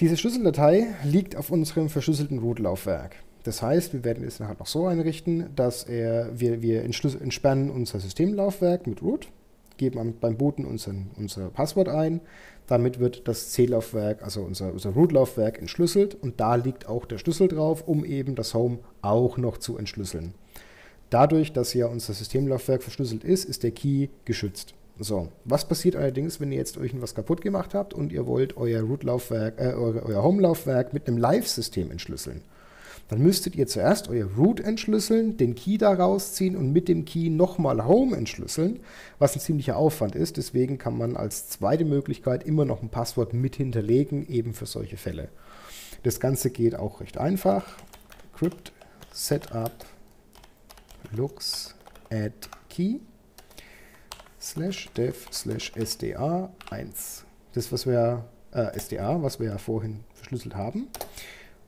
Diese Schlüsseldatei liegt auf unserem verschlüsselten Root-Laufwerk. Das heißt, wir werden es nachher noch so einrichten, dass er, wir, wir entsperren unser Systemlaufwerk mit Root, geben beim Booten unseren, unser Passwort ein. Damit wird das C-Laufwerk, also unser, unser Root-Laufwerk, entschlüsselt und da liegt auch der Schlüssel drauf, um eben das Home auch noch zu entschlüsseln. Dadurch, dass ja unser Systemlaufwerk verschlüsselt ist, ist der Key geschützt. So, was passiert allerdings, wenn ihr jetzt irgendwas kaputt gemacht habt und ihr wollt euer Root-Laufwerk, äh, euer Home-Laufwerk mit einem Live-System entschlüsseln? Dann müsstet ihr zuerst euer Root entschlüsseln, den Key da rausziehen und mit dem Key nochmal Home entschlüsseln, was ein ziemlicher Aufwand ist. Deswegen kann man als zweite Möglichkeit immer noch ein Passwort mit hinterlegen, eben für solche Fälle. Das Ganze geht auch recht einfach. Crypt Setup looks add key slash dev slash sda 1. Das, was wir, äh, SDA, was wir ja vorhin verschlüsselt haben.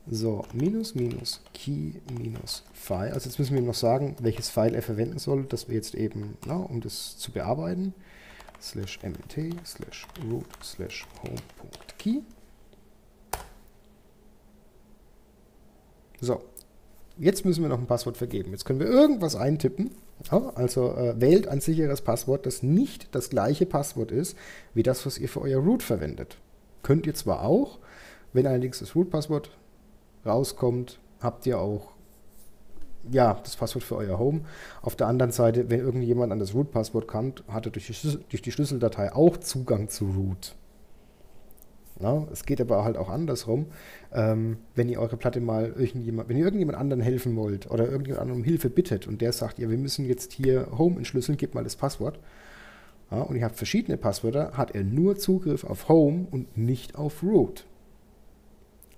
So, minus, minus, key, minus, file. Also jetzt müssen wir noch sagen, welches File er verwenden soll, dass wir jetzt eben, na, um das zu bearbeiten, slash mt, slash root, slash home.key. So, jetzt müssen wir noch ein Passwort vergeben. Jetzt können wir irgendwas eintippen. Ja, also äh, wählt ein sicheres Passwort, das nicht das gleiche Passwort ist, wie das, was ihr für euer Root verwendet. Könnt ihr zwar auch, wenn allerdings das Root-Passwort rauskommt, habt ihr auch ja, das Passwort für euer Home. Auf der anderen Seite, wenn irgendjemand an das Root-Passwort kommt, hat er durch die, Schlüssel, durch die Schlüsseldatei auch Zugang zu Root. Ja, es geht aber halt auch andersrum. Ähm, wenn ihr eure Platte mal irgendjemand, wenn ihr irgendjemand anderen helfen wollt oder irgendjemand anderen um Hilfe bittet und der sagt, ja, wir müssen jetzt hier Home entschlüsseln, gib mal das Passwort. Ja, und ihr habt verschiedene Passwörter, hat er nur Zugriff auf Home und nicht auf Root.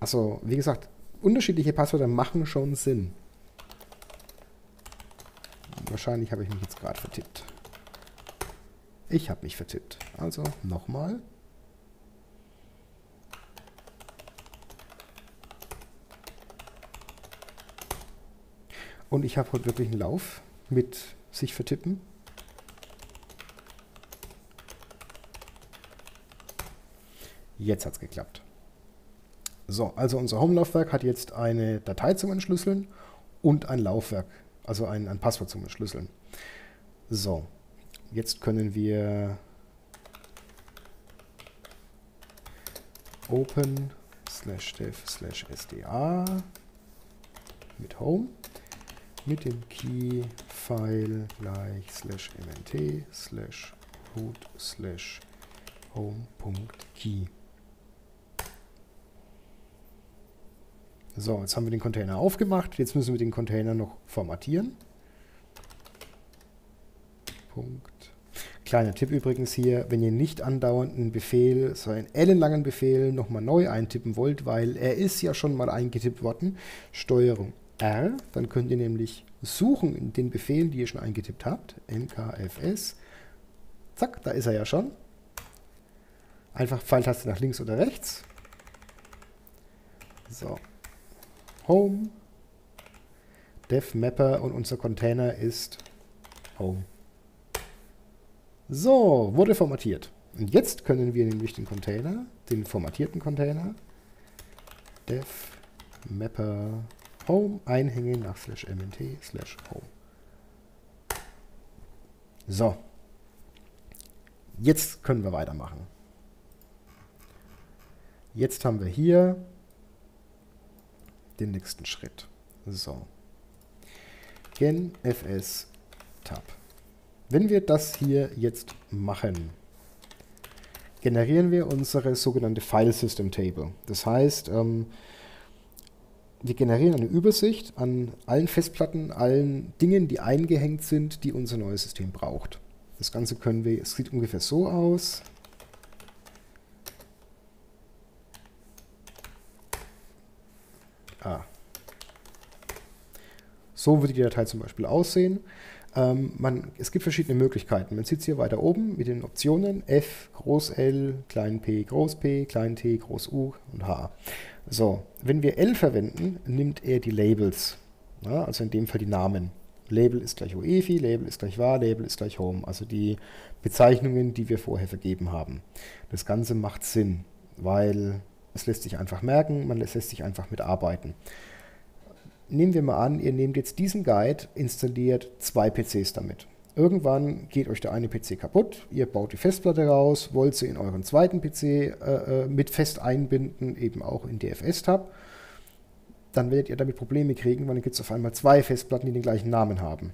Also, wie gesagt, unterschiedliche Passwörter machen schon Sinn. Wahrscheinlich habe ich mich jetzt gerade vertippt. Ich habe mich vertippt. Also nochmal. Und ich habe heute wirklich einen Lauf mit sich vertippen. Jetzt hat es geklappt. So, also unser Home-Laufwerk hat jetzt eine Datei zum Entschlüsseln und ein Laufwerk, also ein, ein Passwort zum Entschlüsseln. So, jetzt können wir open slash dev slash sda mit home mit dem key file gleich slash mnt slash root slash home.key So, jetzt haben wir den Container aufgemacht. Jetzt müssen wir den Container noch formatieren. Punkt. Kleiner Tipp übrigens hier, wenn ihr nicht andauernd einen Befehl, so einen ellenlangen Befehl nochmal neu eintippen wollt, weil er ist ja schon mal eingetippt worden, Steuerung R, dann könnt ihr nämlich suchen in den Befehlen, die ihr schon eingetippt habt, nkfs, zack, da ist er ja schon. Einfach Pfeiltaste nach links oder rechts So. Home. Dev Mapper und unser Container ist Home. So, wurde formatiert. Und jetzt können wir nämlich den Container, den formatierten Container, dev mapper home einhängen nach slash mnt slash home. So. Jetzt können wir weitermachen. Jetzt haben wir hier den nächsten Schritt. So. Gen fs tab. Wenn wir das hier jetzt machen, generieren wir unsere sogenannte File System Table. Das heißt, ähm, wir generieren eine Übersicht an allen Festplatten, allen Dingen, die eingehängt sind, die unser neues System braucht. Das Ganze können wir, es sieht ungefähr so aus. Ah. So würde die Datei zum Beispiel aussehen. Ähm, man, es gibt verschiedene Möglichkeiten. Man sieht hier weiter oben mit den Optionen F, Groß L, klein p, Groß p, klein t, Groß u und h. So, wenn wir L verwenden, nimmt er die Labels, ja, also in dem Fall die Namen. Label ist gleich UEFI, Label ist gleich var, Label ist gleich home, also die Bezeichnungen, die wir vorher vergeben haben. Das Ganze macht Sinn, weil es lässt sich einfach merken, man lässt sich einfach mitarbeiten nehmen wir mal an, ihr nehmt jetzt diesen Guide, installiert zwei PCs damit. Irgendwann geht euch der eine PC kaputt, ihr baut die Festplatte raus, wollt sie in euren zweiten PC äh, äh, mit fest einbinden, eben auch in DFS-Tab. Dann werdet ihr damit Probleme kriegen, weil dann gibt es auf einmal zwei Festplatten, die den gleichen Namen haben.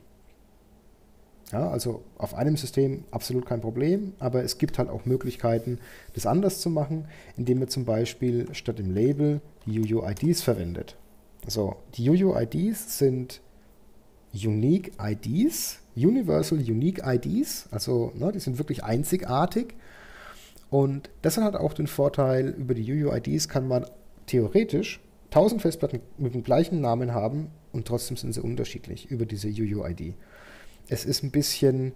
Ja, also auf einem System absolut kein Problem, aber es gibt halt auch Möglichkeiten, das anders zu machen, indem ihr zum Beispiel statt dem Label die UUIDs verwendet. So, die UUIDs sind Unique IDs, Universal Unique IDs, also ne, die sind wirklich einzigartig. Und das hat auch den Vorteil, über die UUIDs kann man theoretisch 1000 Festplatten mit dem gleichen Namen haben und trotzdem sind sie unterschiedlich über diese UUID. Es ist ein bisschen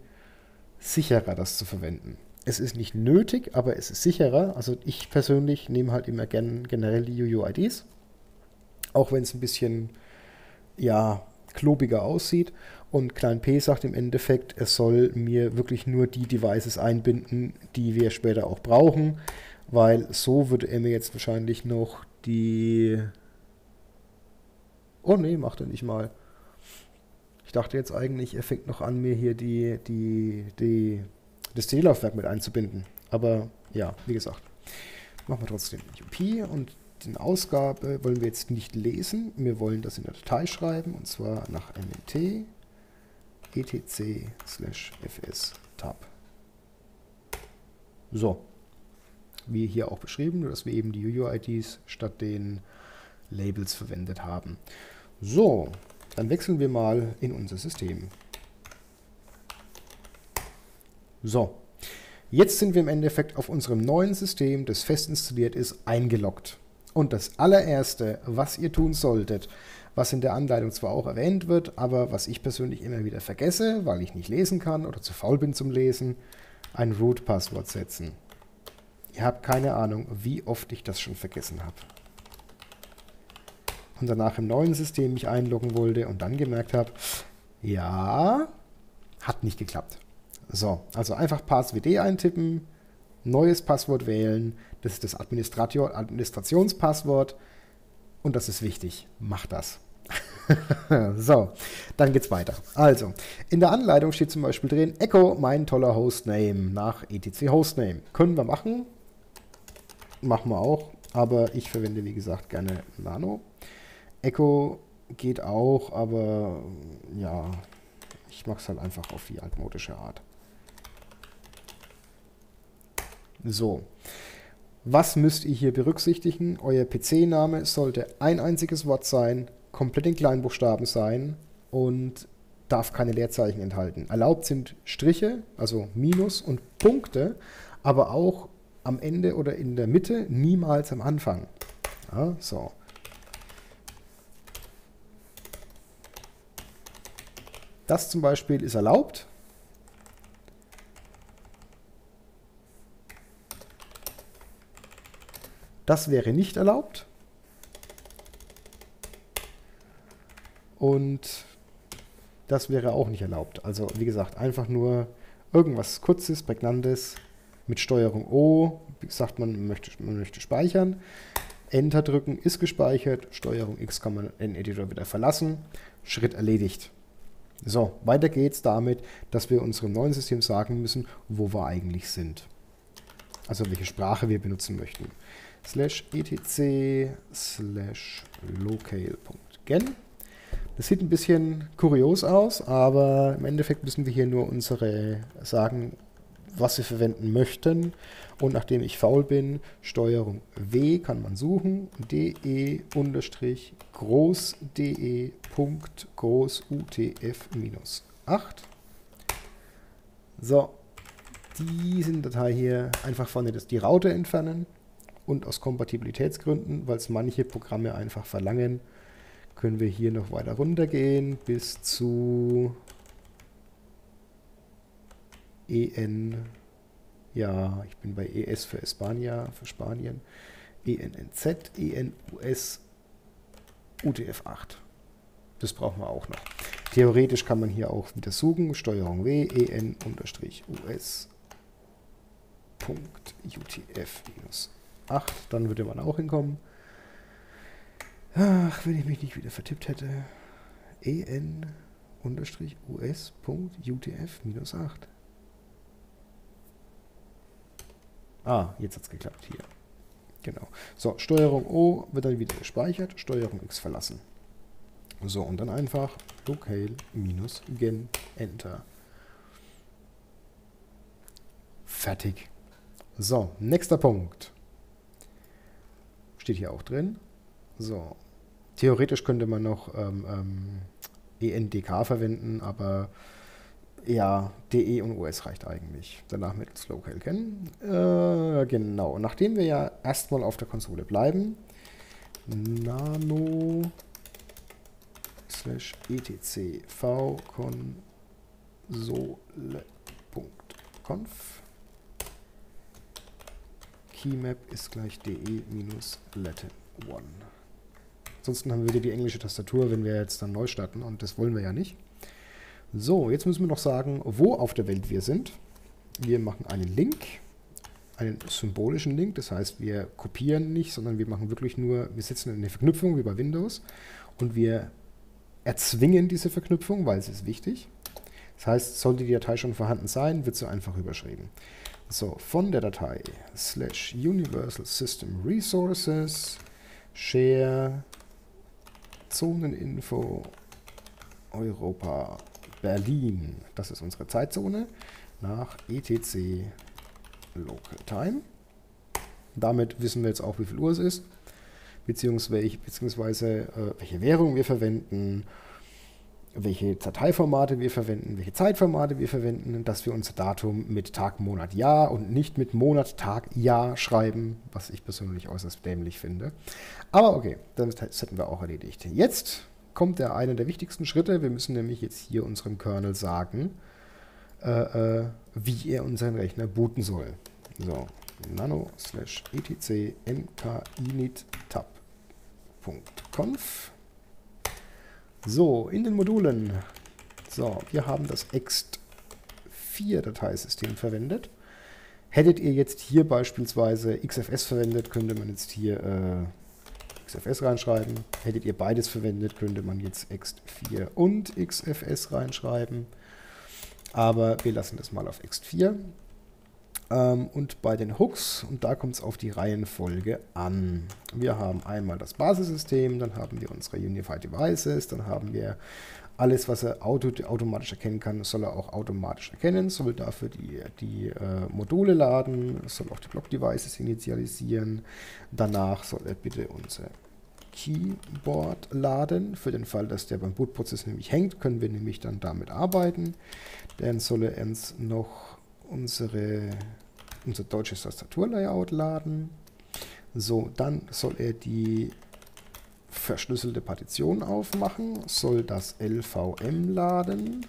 sicherer, das zu verwenden. Es ist nicht nötig, aber es ist sicherer. Also ich persönlich nehme halt immer gern generell die UUIDs auch wenn es ein bisschen, ja, klobiger aussieht. Und Klein P sagt im Endeffekt, es soll mir wirklich nur die Devices einbinden, die wir später auch brauchen, weil so würde er mir jetzt wahrscheinlich noch die... Oh nee, macht er nicht mal. Ich dachte jetzt eigentlich, er fängt noch an, mir hier die, die, die, das C-Laufwerk mit einzubinden. Aber ja, wie gesagt, machen wir trotzdem UP und den Ausgabe wollen wir jetzt nicht lesen. Wir wollen das in der Datei schreiben und zwar nach mnt etc slash fs tab. So, wie hier auch beschrieben, nur dass wir eben die UUIDs statt den Labels verwendet haben. So, dann wechseln wir mal in unser System. So, jetzt sind wir im Endeffekt auf unserem neuen System, das fest installiert ist, eingeloggt. Und das allererste, was ihr tun solltet, was in der Anleitung zwar auch erwähnt wird, aber was ich persönlich immer wieder vergesse, weil ich nicht lesen kann oder zu faul bin zum Lesen, ein Root-Passwort setzen. Ihr habt keine Ahnung, wie oft ich das schon vergessen habe. Und danach im neuen System mich einloggen wollte und dann gemerkt habe, ja, hat nicht geklappt. So, also einfach passwd eintippen, neues Passwort wählen, das ist das Administrationspasswort und das ist wichtig. Macht das. so, dann geht's weiter. Also, in der Anleitung steht zum Beispiel drin, Echo, mein toller Hostname nach etc Hostname. Können wir machen. Machen wir auch. Aber ich verwende, wie gesagt, gerne Nano. Echo geht auch, aber ja, ich mache es halt einfach auf die altmodische Art. So, was müsst ihr hier berücksichtigen? Euer PC-Name sollte ein einziges Wort sein, komplett in Kleinbuchstaben sein und darf keine Leerzeichen enthalten. Erlaubt sind Striche, also Minus und Punkte, aber auch am Ende oder in der Mitte, niemals am Anfang. Ja, so. Das zum Beispiel ist erlaubt. Das wäre nicht erlaubt. Und das wäre auch nicht erlaubt. Also wie gesagt, einfach nur irgendwas Kurzes, Prägnantes mit Steuerung O. Wie gesagt, man möchte, man möchte speichern. Enter drücken ist gespeichert. Steuerung X kann man den Editor wieder verlassen. Schritt erledigt. So, weiter geht's damit, dass wir unserem neuen System sagen müssen, wo wir eigentlich sind. Also welche Sprache wir benutzen möchten. Slash etc slash locale.gen. Das sieht ein bisschen kurios aus, aber im Endeffekt müssen wir hier nur unsere sagen, was wir verwenden möchten. Und nachdem ich faul bin, Steuerung W kann man suchen, de unterstrich groß de Punkt groß utf minus 8. So, diese Datei hier einfach vorne das, die Raute entfernen und aus Kompatibilitätsgründen, weil es manche Programme einfach verlangen, können wir hier noch weiter runtergehen bis zu EN, ja, ich bin bei ES für Espania, für Spanien, ENNZ, ENUS, UTF-8. Das brauchen wir auch noch. Theoretisch kann man hier auch wieder suchen, Steuerung W, EN-US, UTF-8, dann würde man auch hinkommen. Ach, wenn ich mich nicht wieder vertippt hätte. EN-US.UTF-8. Ah, jetzt hat es geklappt hier. Genau. So, Steuerung O wird dann wieder gespeichert, Steuerung X verlassen. So, und dann einfach locale-gen Enter. Fertig. So, nächster Punkt. Steht hier auch drin. So, theoretisch könnte man noch ähm, ähm, ENDK verwenden, aber ja, DE und US reicht eigentlich. Danach mittels Local kennen. Äh, genau. Nachdem wir ja erstmal auf der Konsole bleiben, nano slash etc v console.conf keymap ist gleich de minus latin 1. Ansonsten haben wir wieder die englische Tastatur, wenn wir jetzt dann neu starten und das wollen wir ja nicht. So, jetzt müssen wir noch sagen, wo auf der Welt wir sind. Wir machen einen Link, einen symbolischen Link, das heißt, wir kopieren nicht, sondern wir machen wirklich nur, wir setzen eine Verknüpfung wie bei Windows und wir erzwingen diese Verknüpfung, weil es ist wichtig. Das heißt, sollte die Datei schon vorhanden sein, wird sie einfach überschrieben. So, von der Datei slash Universal System Resources share Zoneninfo Europa Berlin. Das ist unsere Zeitzone nach ETC Local Time. Damit wissen wir jetzt auch, wie viel Uhr es ist, beziehungsweise, beziehungsweise äh, welche Währung wir verwenden, welche Dateiformate wir verwenden, welche Zeitformate wir verwenden, dass wir unser Datum mit Tag, Monat, Jahr und nicht mit Monat, Tag, Jahr schreiben, was ich persönlich äußerst dämlich finde. Aber okay, das hätten wir auch erledigt. Jetzt kommt der einer der wichtigsten Schritte. Wir müssen nämlich jetzt hier unserem Kernel sagen, äh, äh, wie er unseren Rechner booten soll. So, nano slash etc mkinit tab.conf. So, in den Modulen. So, wir haben das ext4-Dateisystem verwendet. Hättet ihr jetzt hier beispielsweise XFS verwendet, könnte man jetzt hier äh, XFS reinschreiben. Hättet ihr beides verwendet, könnte man jetzt ext4 und XFS reinschreiben. Aber wir lassen das mal auf ext4. Ähm, und bei den Hooks, und da kommt es auf die Reihenfolge an. Wir haben einmal das Basissystem, dann haben wir unsere Unified Devices, dann haben wir alles, was er auto automatisch erkennen kann, soll er auch automatisch erkennen, soll dafür die, die äh, Module laden, soll auch die Block-Devices initialisieren. Danach soll er bitte unser Keyboard laden. Für den Fall, dass der beim Bootprozess nämlich hängt, können wir nämlich dann damit arbeiten. Dann soll er uns noch unsere, unser deutsches Tastaturlayout laden. So, dann soll er die verschlüsselte Partition aufmachen, soll das LVM laden.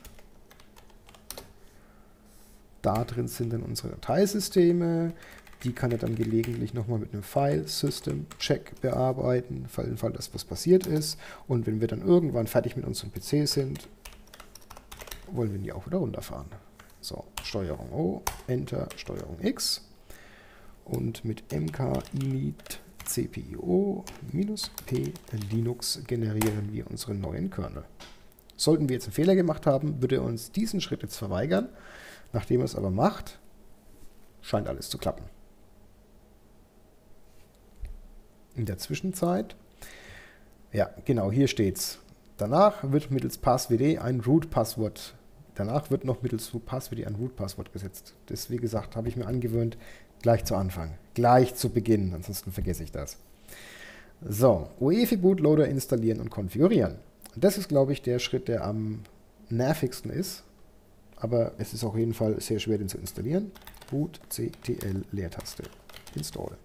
Da drin sind dann unsere Dateisysteme. Die kann er dann gelegentlich nochmal mit einem File-System-Check bearbeiten, für den Fall, dass was passiert ist. Und wenn wir dann irgendwann fertig mit unserem PC sind, wollen wir die auch wieder runterfahren. So, Steuerung O, Enter, Steuerung X. Und mit mk init cpio p Linux generieren wir unseren neuen Kernel. Sollten wir jetzt einen Fehler gemacht haben, würde er uns diesen Schritt jetzt verweigern. Nachdem er es aber macht, scheint alles zu klappen. In der Zwischenzeit, ja, genau, hier steht's. Danach wird mittels passwd ein Root-Passwort, danach wird noch mittels passwd ein Root-Passwort gesetzt. Das, wie gesagt, habe ich mir angewöhnt, gleich zu Anfang, gleich zu Beginn, ansonsten vergesse ich das. So, UEFI Bootloader installieren und konfigurieren. Das ist, glaube ich, der Schritt, der am nervigsten ist, aber es ist auf jeden Fall sehr schwer, den zu installieren. Boot CTL Leertaste. Install.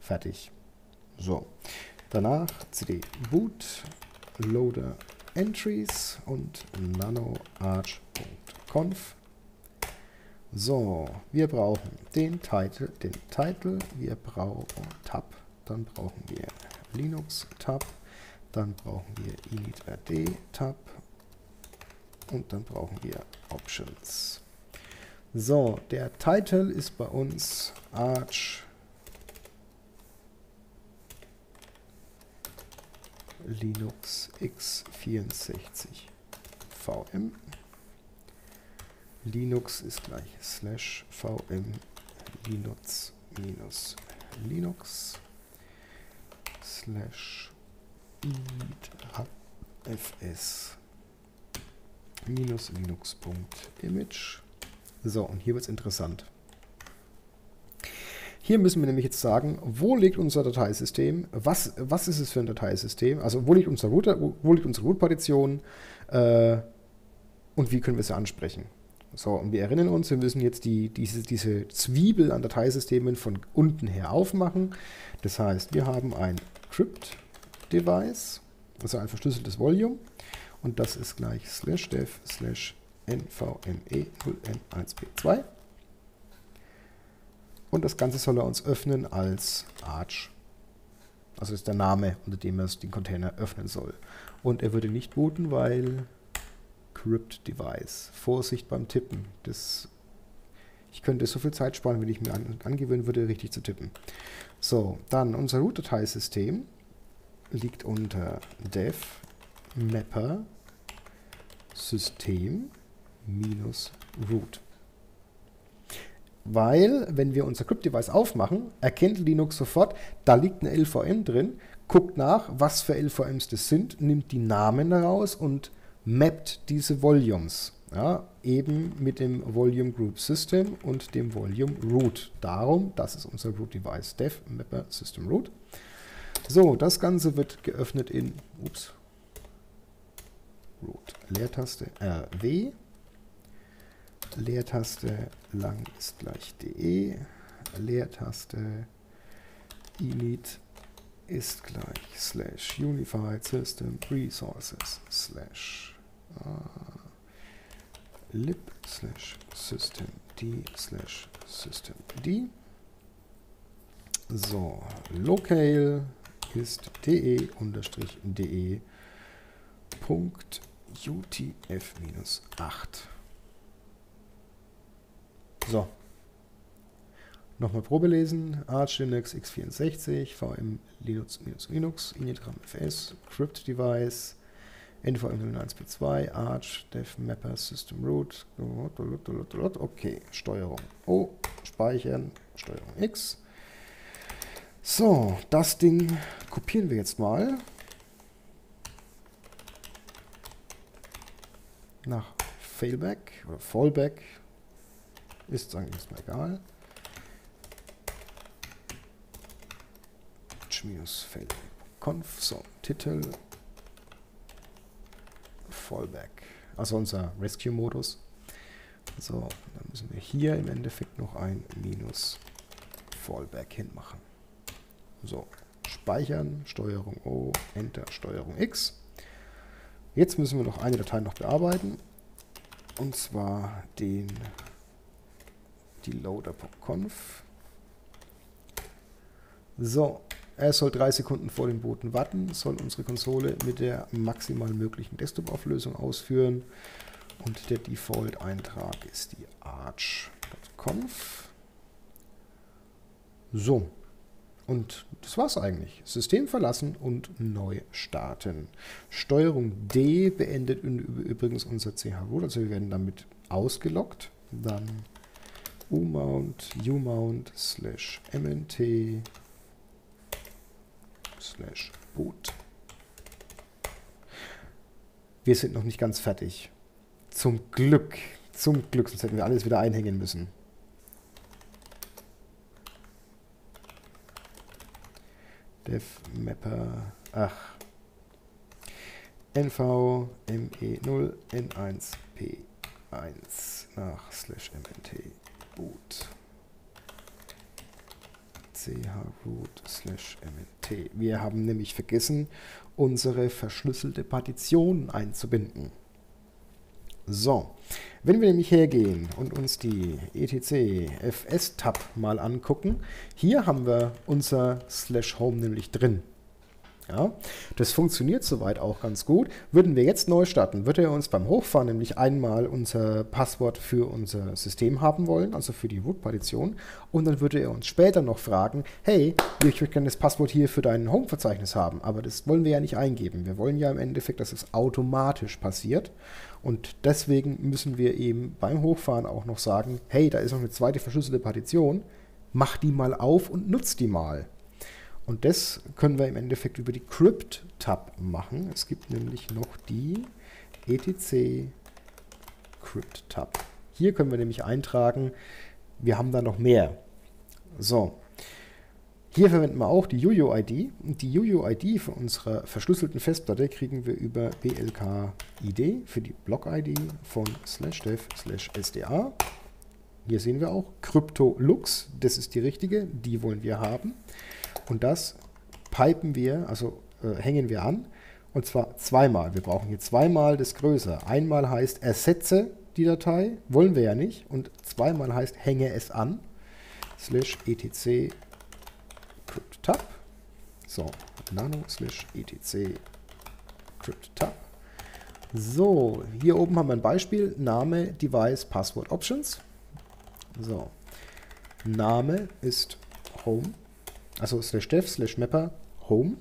Fertig. So. Danach cd boot loader entries und nanoarch.conf. So, wir brauchen den Titel, den Titel, wir brauchen Tab, dann brauchen wir Linux Tab, dann brauchen wir initRD Tab und dann brauchen wir Options. So, der Titel ist bei uns Arch Linux x64 VM. Linux ist gleich slash vm linux minus linux slash fs minus linux.image. So, und hier wird es interessant. Hier müssen wir nämlich jetzt sagen, wo liegt unser Dateisystem, was, was ist es für ein Dateisystem, also wo liegt, unser Router, wo liegt unsere Root-Partition äh, und wie können wir sie ansprechen. So, und wir erinnern uns, wir müssen jetzt die, diese, diese Zwiebel an Dateisystemen von unten her aufmachen. Das heißt, wir haben ein Crypt-Device, also ein verschlüsseltes Volume und das ist gleich slash dev slash nvme0n1b2 und das Ganze soll er uns öffnen als Arch. Also ist der Name, unter dem er den Container öffnen soll. Und er würde nicht booten, weil Crypt Device. Vorsicht beim Tippen. Das, ich könnte so viel Zeit sparen, wenn ich mir an, angewöhnen würde, richtig zu tippen. So, dann unser Root-Dateisystem liegt unter dev mapper system minus root. Weil, wenn wir unser Crypt-Device aufmachen, erkennt Linux sofort, da liegt eine LVM drin, guckt nach, was für LVMs das sind, nimmt die Namen daraus und mappt diese Volumes. Ja, eben mit dem Volume Group System und dem Volume Root. Darum, das ist unser Root Device Dev Mapper System Root. So, das Ganze wird geöffnet in ups, Root Leertaste RW Leertaste lang ist gleich de, Leertaste init ist gleich slash unified system resources slash lib slash system d slash system d. So, locale ist de unterstrich de Punkt utf minus 8. So. Nochmal Probe lesen. Arch Linux x64, VM Linux minus Linux, Initram FS, Crypt Device, NVM 01p2, Arch, Dev Mapper, System Root. Okay, Steuerung O, Speichern, Steuerung X. So, das Ding kopieren wir jetzt mal. Nach Failback oder Fallback, ist eigentlich erstmal egal. conf so, Titel, Fallback, also unser Rescue-Modus. So, dann müssen wir hier im Endeffekt noch ein minus Fallback hinmachen. So, speichern, Steuerung O, Enter, Steuerung X. Jetzt müssen wir noch eine Datei noch bearbeiten. Und zwar den die loader.conf. So, er soll drei Sekunden vor dem Booten warten, soll unsere Konsole mit der maximal möglichen Desktop-Auflösung ausführen. Und der Default-Eintrag ist die arch.conf. So, und das war's eigentlich. System verlassen und neu starten. Steuerung D beendet übrigens unser CH-Root, also wir werden damit ausgeloggt. Dann umount, umount slash mnt slash boot. Wir sind noch nicht ganz fertig. Zum Glück, zum Glück, sonst hätten wir alles wieder einhängen müssen. dev mapper, ach, nv me0 n1 p1 nach slash mnt boot chroot mnt. Wir haben nämlich vergessen, unsere verschlüsselte Partition einzubinden. So, wenn wir nämlich hergehen und uns die etc fs tab mal angucken, hier haben wir unser slash home nämlich drin. Ja, das funktioniert soweit auch ganz gut. Würden wir jetzt neu starten, würde er uns beim Hochfahren nämlich einmal unser Passwort für unser System haben wollen, also für die Root-Partition. Und dann würde er uns später noch fragen, hey, ich würde gerne das Passwort hier für dein Home-Verzeichnis haben. Aber das wollen wir ja nicht eingeben. Wir wollen ja im Endeffekt, dass es automatisch passiert. Und deswegen müssen wir eben beim Hochfahren auch noch sagen, hey, da ist noch eine zweite verschlüsselte Partition, mach die mal auf und nutz die mal. Und das können wir im Endeffekt über die Crypt-Tab machen. Es gibt nämlich noch die etc Crypt-Tab. Hier können wir nämlich eintragen, wir haben da noch mehr. So, hier verwenden wir auch die UUID. Und die UUID für unsere verschlüsselten Festplatte kriegen wir über BLK-ID für die Block-ID von slash dev slash sda. Hier sehen wir auch CryptoLux, das ist die richtige, die wollen wir haben. Und das pipen wir, also äh, hängen wir an. Und zwar zweimal. Wir brauchen hier zweimal das Größe. Einmal heißt ersetze die Datei, wollen wir ja nicht. Und zweimal heißt hänge es an. Slash etc crypt tab. So, nano slash etc crypt tab. So, hier oben haben wir ein Beispiel. Name, Device, Passwort, Options. So, Name ist Home also slash dev slash mapper home.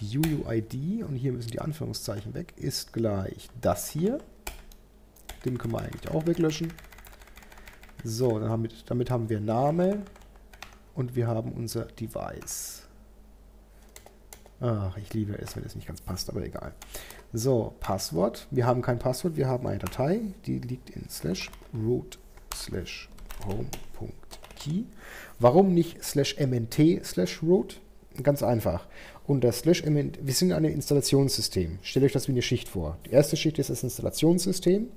Die UUID, und hier müssen die Anführungszeichen weg, ist gleich das hier. Den können wir eigentlich auch weglöschen. So, dann haben wir, damit haben wir Name und wir haben unser Device. Ach, ich liebe es, wenn es nicht ganz passt, aber egal. So, Passwort. Wir haben kein Passwort, wir haben eine Datei, die liegt in slash root slash home.key. Warum nicht slash mnt slash root? Ganz einfach. Unter slash mnt, wir sind ein Installationssystem. Stellt euch das wie eine Schicht vor. Die erste Schicht ist das Installationssystem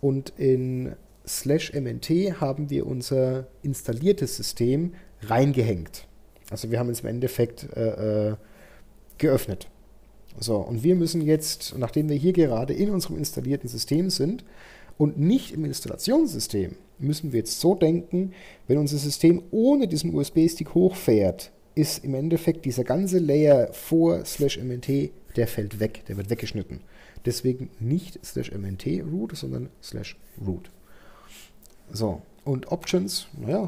und in slash mnt haben wir unser installiertes System reingehängt. Also wir haben es im Endeffekt äh, äh, geöffnet. So, und wir müssen jetzt, nachdem wir hier gerade in unserem installierten System sind und nicht im Installationssystem, müssen wir jetzt so denken, wenn unser System ohne diesen USB-Stick hochfährt, ist im Endeffekt dieser ganze Layer vor slash mnt, der fällt weg, der wird weggeschnitten. Deswegen nicht slash mnt root, sondern slash root. So, und Options, naja,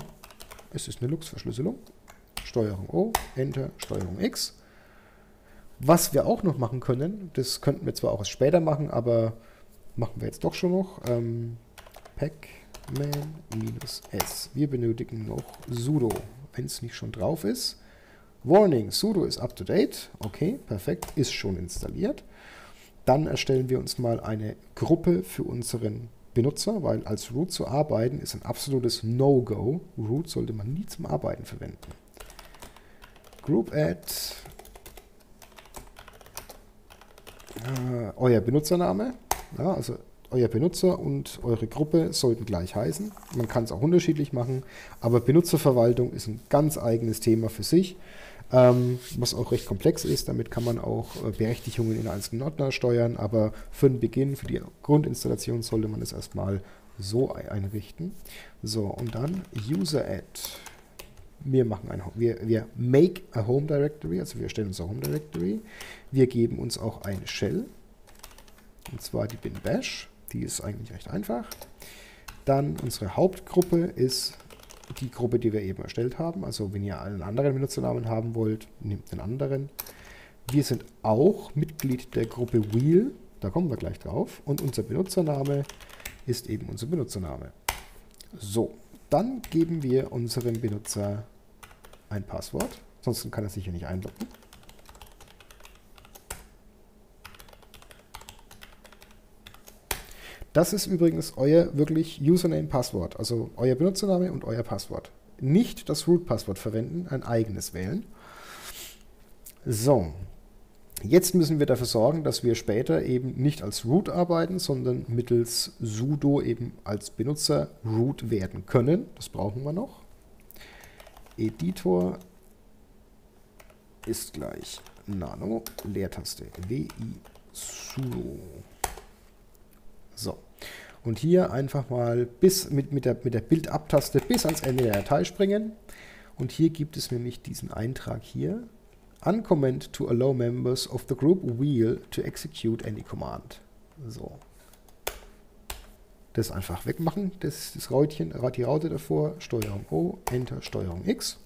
es ist eine Lux-Verschlüsselung. Steuerung O, Enter, Steuerung X. Was wir auch noch machen können, das könnten wir zwar auch erst später machen, aber machen wir jetzt doch schon noch. Ähm, Pack man-s. Wir benötigen noch sudo, wenn es nicht schon drauf ist. Warning, sudo ist up to date. Okay, perfekt, ist schon installiert. Dann erstellen wir uns mal eine Gruppe für unseren Benutzer, weil als Root zu arbeiten ist ein absolutes No-Go. Root sollte man nie zum Arbeiten verwenden. Group Add äh, euer Benutzername, ja, also euer Benutzer und eure Gruppe sollten gleich heißen. Man kann es auch unterschiedlich machen, aber Benutzerverwaltung ist ein ganz eigenes Thema für sich, ähm, was auch recht komplex ist. Damit kann man auch äh, Berechtigungen in einzelnen Ordner steuern, aber für den Beginn, für die Grundinstallation sollte man es erstmal so einrichten. So, und dann User Add Wir, machen ein, wir, wir make a Home Directory, also wir erstellen unser Home Directory. Wir geben uns auch eine Shell, und zwar die bin bash. Die ist eigentlich recht einfach. Dann unsere Hauptgruppe ist die Gruppe, die wir eben erstellt haben. Also wenn ihr einen anderen Benutzernamen haben wollt, nehmt den anderen. Wir sind auch Mitglied der Gruppe Wheel, da kommen wir gleich drauf. Und unser Benutzername ist eben unser Benutzername. So, dann geben wir unserem Benutzer ein Passwort, sonst kann er sich hier nicht einloggen. Das ist übrigens euer wirklich Username-Passwort, also euer Benutzername und euer Passwort. Nicht das Root-Passwort verwenden, ein eigenes wählen. So, jetzt müssen wir dafür sorgen, dass wir später eben nicht als Root arbeiten, sondern mittels sudo eben als Benutzer Root werden können. Das brauchen wir noch. Editor ist gleich nano, Leertaste, wi sudo. So. Und hier einfach mal bis mit, mit der, mit der Bildabtaste bis ans Ende der Datei springen. Und hier gibt es nämlich diesen Eintrag hier. Uncomment to allow members of the group wheel to execute any command. So. Das einfach wegmachen, das, das Rautchen, die Raute davor, Steuerung O, Enter, Steuerung X.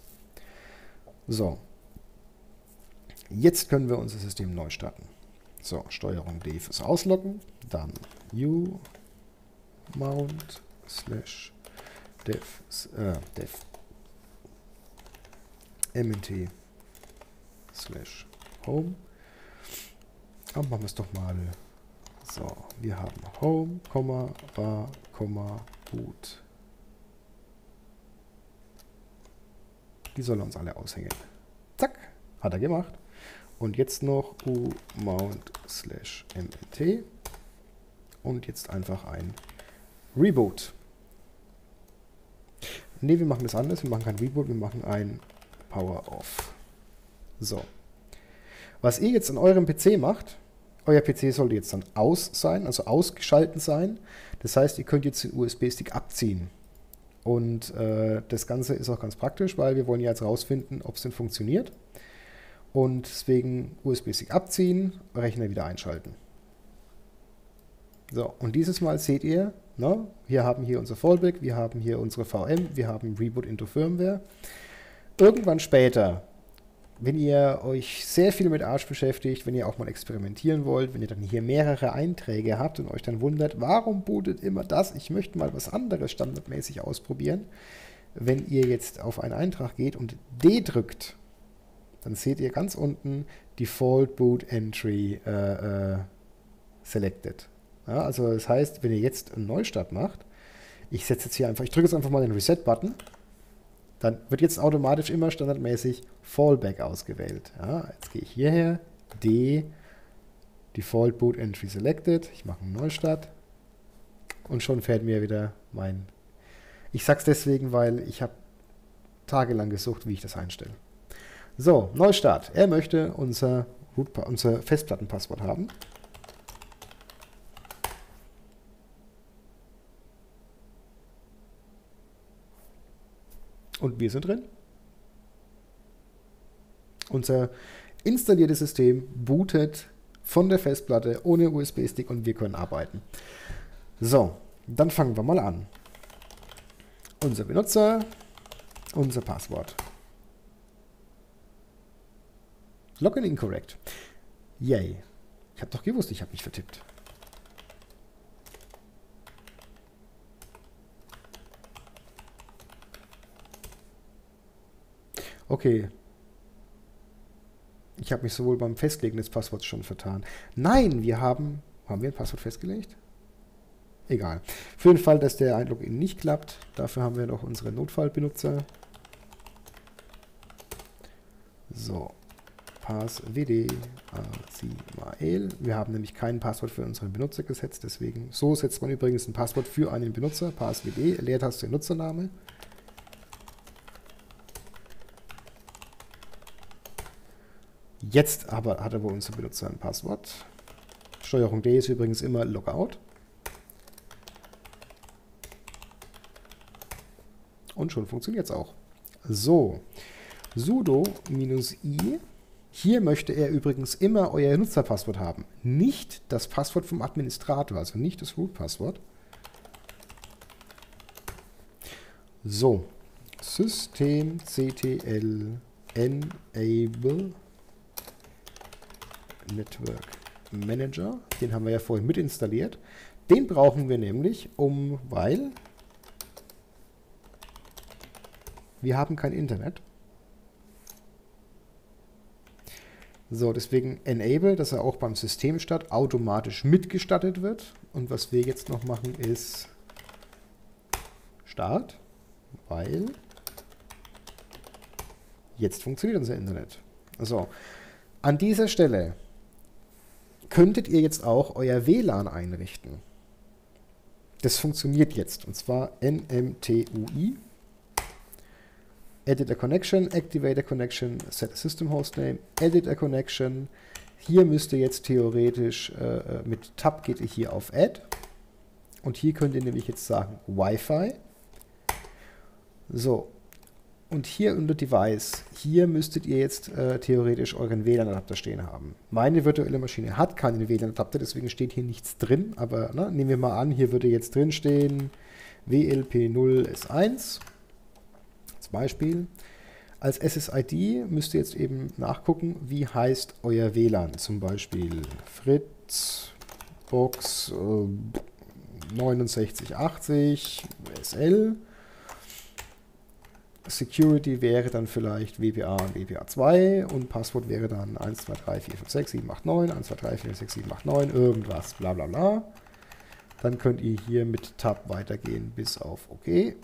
So. Jetzt können wir unser System neu starten. So, Steuerung D fürs Ausloggen, dann U mount slash dev, äh, dev mnt slash home. Aber machen wir es doch mal so. Wir haben home, bar, boot. Die sollen uns alle aushängen. Zack, hat er gemacht. Und jetzt noch umount slash mnt und jetzt einfach ein Reboot. Ne, wir machen das anders. Wir machen kein Reboot, wir machen ein Power Off. So. Was ihr jetzt an eurem PC macht, euer PC sollte jetzt dann aus sein, also ausgeschalten sein. Das heißt, ihr könnt jetzt den USB-Stick abziehen. Und äh, das Ganze ist auch ganz praktisch, weil wir wollen ja jetzt rausfinden, ob es denn funktioniert. Und deswegen USB-Stick abziehen, Rechner wieder einschalten. So, und dieses Mal seht ihr, ne, wir haben hier unser Fallback, wir haben hier unsere VM, wir haben Reboot into Firmware. Irgendwann später, wenn ihr euch sehr viel mit Arch beschäftigt, wenn ihr auch mal experimentieren wollt, wenn ihr dann hier mehrere Einträge habt und euch dann wundert, warum bootet immer das, ich möchte mal was anderes standardmäßig ausprobieren. Wenn ihr jetzt auf einen Eintrag geht und D drückt, dann seht ihr ganz unten Default Boot Entry äh, äh, Selected. Ja, also das heißt, wenn ihr jetzt einen Neustart macht, ich setze jetzt hier einfach, ich drücke jetzt einfach mal den Reset-Button, dann wird jetzt automatisch immer standardmäßig Fallback ausgewählt. Ja, jetzt gehe ich hierher, D, Default Boot Entry Selected, ich mache einen Neustart und schon fährt mir wieder mein... Ich sage es deswegen, weil ich habe tagelang gesucht, wie ich das einstelle. So, Neustart. Er möchte unser, unser Festplattenpasswort haben. Und wir sind drin. Unser installiertes System bootet von der Festplatte ohne USB-Stick und wir können arbeiten. So, dann fangen wir mal an. Unser Benutzer, unser Passwort. Login incorrect. Yay. Ich habe doch gewusst, ich habe mich vertippt. Okay. Ich habe mich sowohl beim Festlegen des Passworts schon vertan. Nein, wir haben... Haben wir ein Passwort festgelegt? Egal. Für den Fall, dass der Einlogin nicht klappt, dafür haben wir noch unsere Notfallbenutzer. So. Pass wd Asimael. Wir haben nämlich kein Passwort für unseren Benutzer gesetzt, deswegen so setzt man übrigens ein Passwort für einen Benutzer. Pass wd, Leertaste Nutzername. Jetzt aber hat aber unser Benutzer ein Passwort. Steuerung D ist übrigens immer Logout. Und schon funktioniert es auch. So, sudo-i. Hier möchte er übrigens immer euer Nutzerpasswort haben. Nicht das Passwort vom Administrator, also nicht das Root-Passwort. So, systemctl enable network manager. Den haben wir ja vorhin mit installiert. Den brauchen wir nämlich, um, weil wir haben kein Internet. So, deswegen enable, dass er auch beim Systemstart automatisch mitgestattet wird. Und was wir jetzt noch machen ist Start, weil jetzt funktioniert unser Internet. So, an dieser Stelle könntet ihr jetzt auch euer WLAN einrichten. Das funktioniert jetzt. Und zwar NMTUI. Edit a Connection, Activate a Connection, Set a System Hostname, Edit a Connection. Hier müsst ihr jetzt theoretisch äh, äh, mit Tab geht ihr hier auf Add. Und hier könnt ihr nämlich jetzt sagen Wi-Fi. So, und hier unter Device, hier müsstet ihr jetzt äh, theoretisch euren WLAN-Adapter stehen haben. Meine virtuelle Maschine hat keinen WLAN-Adapter, deswegen steht hier nichts drin. Aber ne, nehmen wir mal an, hier würde jetzt drin stehen WLP0S1 als Beispiel. Als SSID müsst ihr jetzt eben nachgucken, wie heißt euer WLAN. Zum Beispiel Fritz Box äh, 6980 SL Security wäre dann vielleicht WPA und WPA2 und Passwort wäre dann 1, 2, 3, 4, 5, 6, 7, 8, 9, 1, 2, 3, 4, 6, 7, 8, 9, irgendwas, bla bla bla. Dann könnt ihr hier mit Tab weitergehen bis auf OK.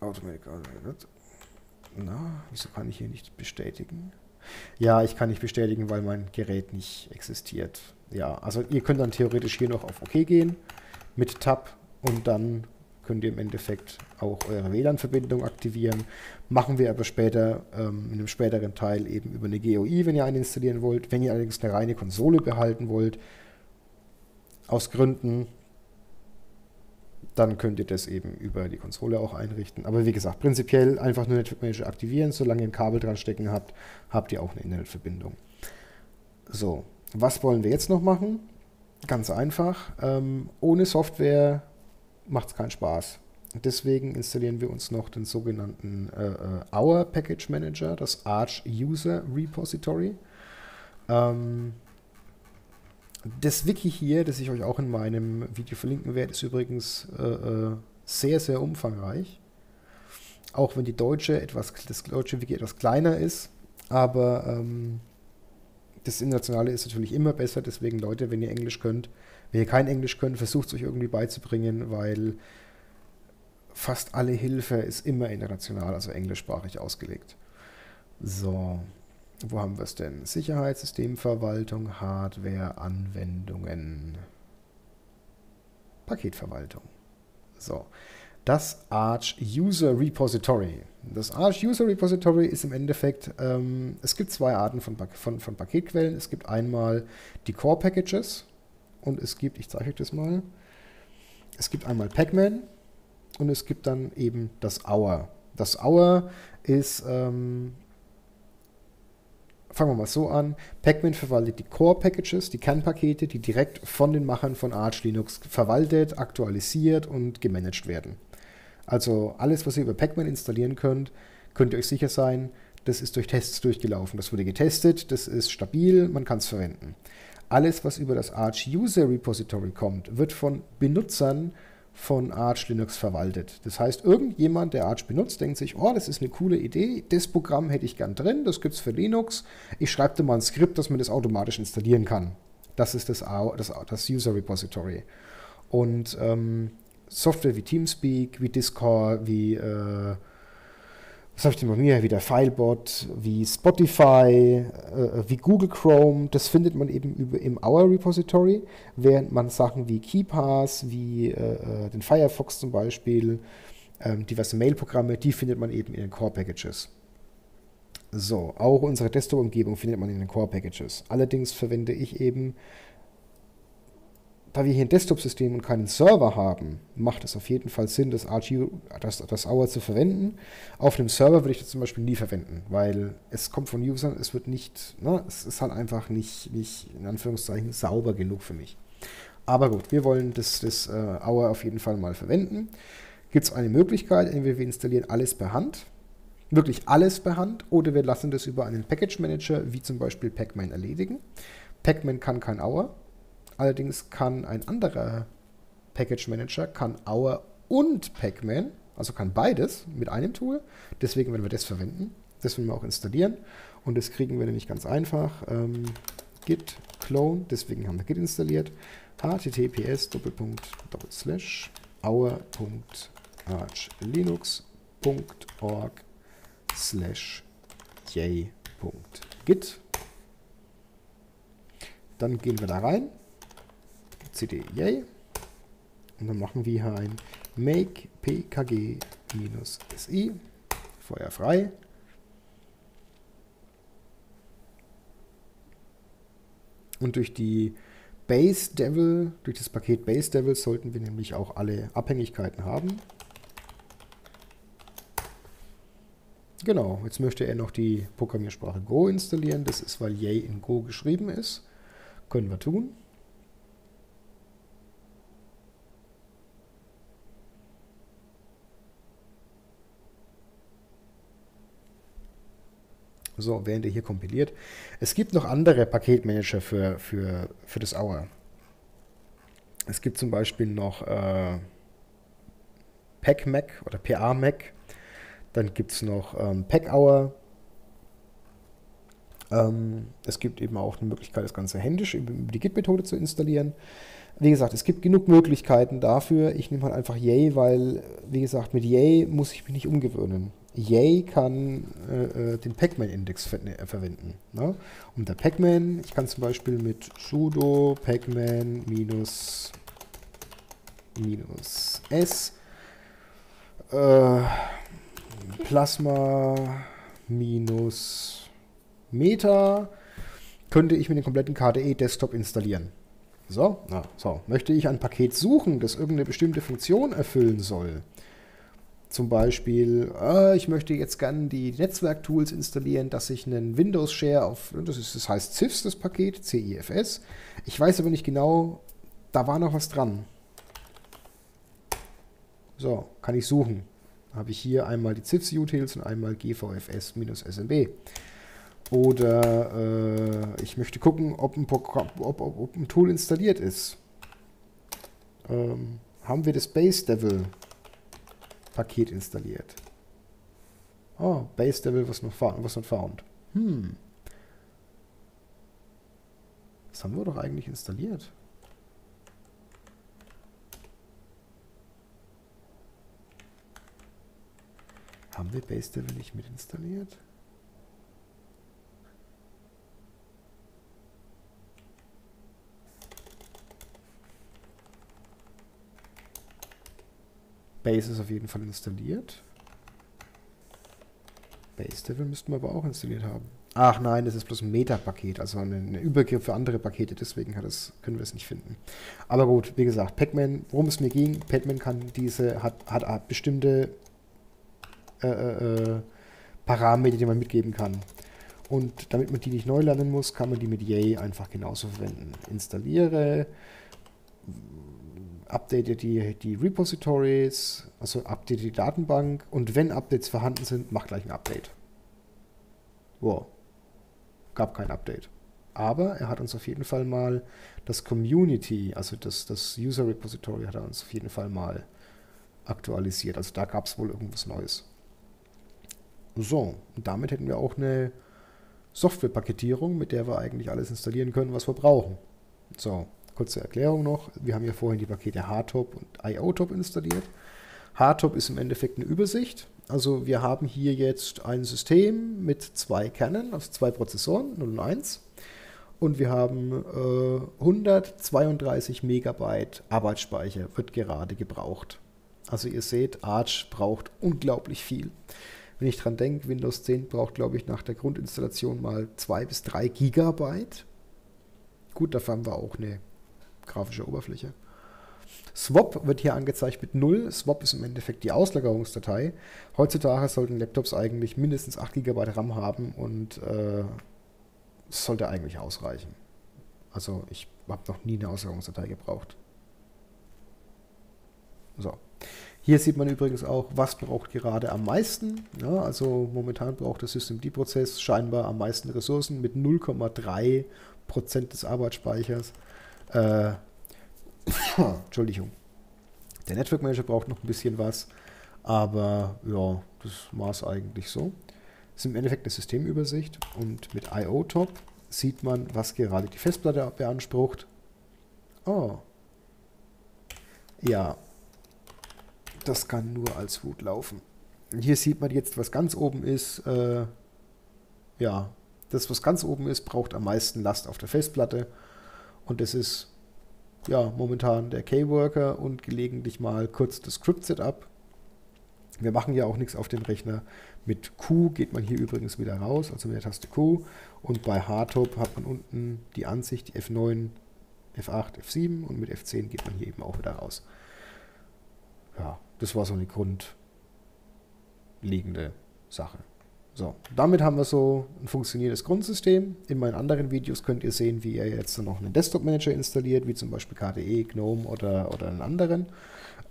Automatic Na, wieso kann ich hier nicht bestätigen? Ja, ich kann nicht bestätigen, weil mein Gerät nicht existiert ja, also ihr könnt dann theoretisch hier noch auf OK gehen mit Tab und dann könnt ihr im Endeffekt auch eure WLAN-Verbindung aktivieren. Machen wir aber später ähm, in einem späteren Teil eben über eine GUI, wenn ihr eine installieren wollt. Wenn ihr allerdings eine reine Konsole behalten wollt, aus Gründen, dann könnt ihr das eben über die Konsole auch einrichten. Aber wie gesagt, prinzipiell einfach nur Network Manager aktivieren. Solange ihr ein Kabel dran stecken habt, habt ihr auch eine Internetverbindung. So, was wollen wir jetzt noch machen? Ganz einfach. Ähm, ohne Software macht es keinen Spaß. Deswegen installieren wir uns noch den sogenannten äh, äh, Our Package Manager, das Arch User Repository. Ähm, das Wiki hier, das ich euch auch in meinem Video verlinken werde, ist übrigens äh, äh sehr, sehr umfangreich. Auch wenn die deutsche etwas, das deutsche Wiki etwas kleiner ist, aber ähm, das Internationale ist natürlich immer besser, deswegen Leute, wenn ihr Englisch könnt, wenn ihr kein Englisch könnt, versucht es euch irgendwie beizubringen, weil fast alle Hilfe ist immer international, also englischsprachig ausgelegt. So, wo haben wir es denn? Sicherheitssystemverwaltung, Hardware, Anwendungen, Paketverwaltung. So, das Arch User Repository. Das Arch User Repository ist im Endeffekt, ähm, es gibt zwei Arten von, von, von Paketquellen. Es gibt einmal die Core Packages und es gibt, ich zeige euch das mal, es gibt einmal Pacman und es gibt dann eben das Hour. Das Hour ist, ähm, fangen wir mal so an, Pacman verwaltet die Core Packages, die Kernpakete, die direkt von den Machern von Arch Linux verwaltet, aktualisiert und gemanagt werden. Also alles, was ihr über Pacman installieren könnt, könnt ihr euch sicher sein, das ist durch Tests durchgelaufen. Das wurde getestet, das ist stabil, man kann es verwenden. Alles, was über das Arch User Repository kommt, wird von Benutzern von Arch Linux verwaltet. Das heißt, irgendjemand, der Arch benutzt, denkt sich, oh, das ist eine coole Idee, das Programm hätte ich gern drin, das gibt es für Linux. Ich schreibe da mal ein Skript, dass man das automatisch installieren kann. Das ist das, das, das User Repository. Und ähm, Software wie Teamspeak, wie Discord, wie, äh, was habe ich denn bei mir, wie der Filebot, wie Spotify, äh, wie Google Chrome, das findet man eben über, im Our Repository, während man Sachen wie KeyPass, wie äh, äh den Firefox zum Beispiel, ähm, diverse Mail-Programme, die findet man eben in den Core-Packages. So, auch unsere Desktop-Umgebung findet man in den Core-Packages. Allerdings verwende ich eben da wir hier ein Desktop-System und keinen Server haben, macht es auf jeden Fall Sinn, das, RG, das, das Hour zu verwenden. Auf einem Server würde ich das zum Beispiel nie verwenden, weil es kommt von Usern, es wird nicht, ne, es ist halt einfach nicht, nicht in Anführungszeichen sauber genug für mich. Aber gut, wir wollen das, das uh, Hour auf jeden Fall mal verwenden. Gibt es eine Möglichkeit, entweder wir installieren alles per Hand, wirklich alles per Hand, oder wir lassen das über einen Package Manager, wie zum Beispiel Pacman, erledigen. Pacman kann kein Hour, allerdings kann ein anderer Package Manager, kann Hour und Pacman, also kann beides mit einem Tool. Deswegen werden wir das verwenden. Das werden wir auch installieren. Und das kriegen wir nämlich ganz einfach. Ähm, git clone, deswegen haben wir git installiert https hour.archlinux.org slash j.git. Dann gehen wir da rein, cd yay, und dann machen wir hier ein make pkg-si, feuerfrei. Und durch die Base Devil, durch das Paket Base Devil sollten wir nämlich auch alle Abhängigkeiten haben. Genau, jetzt möchte er noch die Programmiersprache Go installieren. Das ist, weil Yay in Go geschrieben ist. Können wir tun. So, während er hier kompiliert. Es gibt noch andere Paketmanager für, für, für das Hour. Es gibt zum Beispiel noch äh, PackMac oder PA-Mac. Dann gibt es noch ähm, PackHour. Ähm, es gibt eben auch eine Möglichkeit, das Ganze händisch über die Git-Methode zu installieren. Wie gesagt, es gibt genug Möglichkeiten dafür. Ich nehme halt einfach Yay, weil, wie gesagt, mit Yay muss ich mich nicht umgewöhnen. Yay kann äh, äh den Pacman-Index ver äh, verwenden. Ne? Und der Pacman, ich kann zum Beispiel mit sudo pacman minus, minus s äh, Plasma minus Meta könnte ich mir den kompletten KDE Desktop installieren. So, na, so, möchte ich ein Paket suchen, das irgendeine bestimmte Funktion erfüllen soll, zum Beispiel, äh, ich möchte jetzt gerne die Netzwerktools installieren, dass ich einen Windows Share auf, das, ist, das heißt CIFS, das Paket, CIFS. Ich weiß aber nicht genau, da war noch was dran. So, kann ich suchen. Habe ich hier einmal die CIFS-Utils und einmal GVFS-SMB. Oder äh, ich möchte gucken, ob ein, Programm, ob, ob, ob ein Tool installiert ist. Ähm, haben wir das Base Devil Paket installiert. Oh, Base Devil was not found. Was found. Hm. Das haben wir doch eigentlich installiert. Haben wir Base Devil nicht mit installiert? Base ist auf jeden Fall installiert. Base Devil müssten wir aber auch installiert haben. Ach nein, das ist bloß ein Meta-Paket, also ein, Übergriff für andere Pakete, deswegen das, können wir es nicht finden. Aber gut, wie gesagt, Pacman, worum es mir ging, Pacman kann diese, hat, hat, bestimmte äh, äh, äh, Parameter, die man mitgeben kann. Und damit man die nicht neu lernen muss, kann man die mit Yay einfach genauso verwenden. Installiere update die, die Repositories, also update die Datenbank und wenn Updates vorhanden sind, mach gleich ein Update. Wow. Gab kein Update. Aber er hat uns auf jeden Fall mal das Community, also das, das User Repository hat er uns auf jeden Fall mal aktualisiert. Also da gab es wohl irgendwas Neues. So, und damit hätten wir auch eine Softwarepaketierung, mit der wir eigentlich alles installieren können, was wir brauchen. So, Kurze Erklärung noch. Wir haben ja vorhin die Pakete Hardtop und IOTop installiert. Hardtop ist im Endeffekt eine Übersicht. Also wir haben hier jetzt ein System mit zwei Kernen, also zwei Prozessoren, 0 und 1. Und wir haben äh, 132 Megabyte Arbeitsspeicher, wird gerade gebraucht. Also ihr seht, Arch braucht unglaublich viel. Wenn ich dran denke, Windows 10 braucht, glaube ich, nach der Grundinstallation mal 2 bis 3 Gigabyte. Gut, dafür haben wir auch eine grafische Oberfläche. Swap wird hier angezeigt mit 0. Swap ist im Endeffekt die Auslagerungsdatei. Heutzutage sollten Laptops eigentlich mindestens 8 GB RAM haben und äh, sollte eigentlich ausreichen. Also ich habe noch nie eine Auslagerungsdatei gebraucht. So. Hier sieht man übrigens auch, was braucht gerade am meisten. Ja, also momentan braucht der Systemd-Prozess scheinbar am meisten Ressourcen mit 0,3% des Arbeitsspeichers. Äh, Entschuldigung. Der Network Manager braucht noch ein bisschen was, aber ja, das war es eigentlich so. Das ist im Endeffekt eine Systemübersicht und mit IO-Top sieht man, was gerade die Festplatte beansprucht. Oh. Ja, das kann nur als Root laufen. Hier sieht man jetzt, was ganz oben ist. Äh, ja, das, was ganz oben ist, braucht am meisten Last auf der Festplatte. Und das ist ja momentan der K-Worker und gelegentlich mal kurz das Script-Setup. Wir machen ja auch nichts auf dem Rechner. Mit Q geht man hier übrigens wieder raus, also mit der Taste Q. Und bei Hardtop hat man unten die Ansicht, die F9, F8, F7 und mit F10 geht man hier eben auch wieder raus. Ja, das war so eine grundlegende Sache. So, damit haben wir so ein funktionierendes Grundsystem. In meinen anderen Videos könnt ihr sehen, wie ihr jetzt noch einen Desktop-Manager installiert, wie zum Beispiel KDE, GNOME oder, oder einen anderen.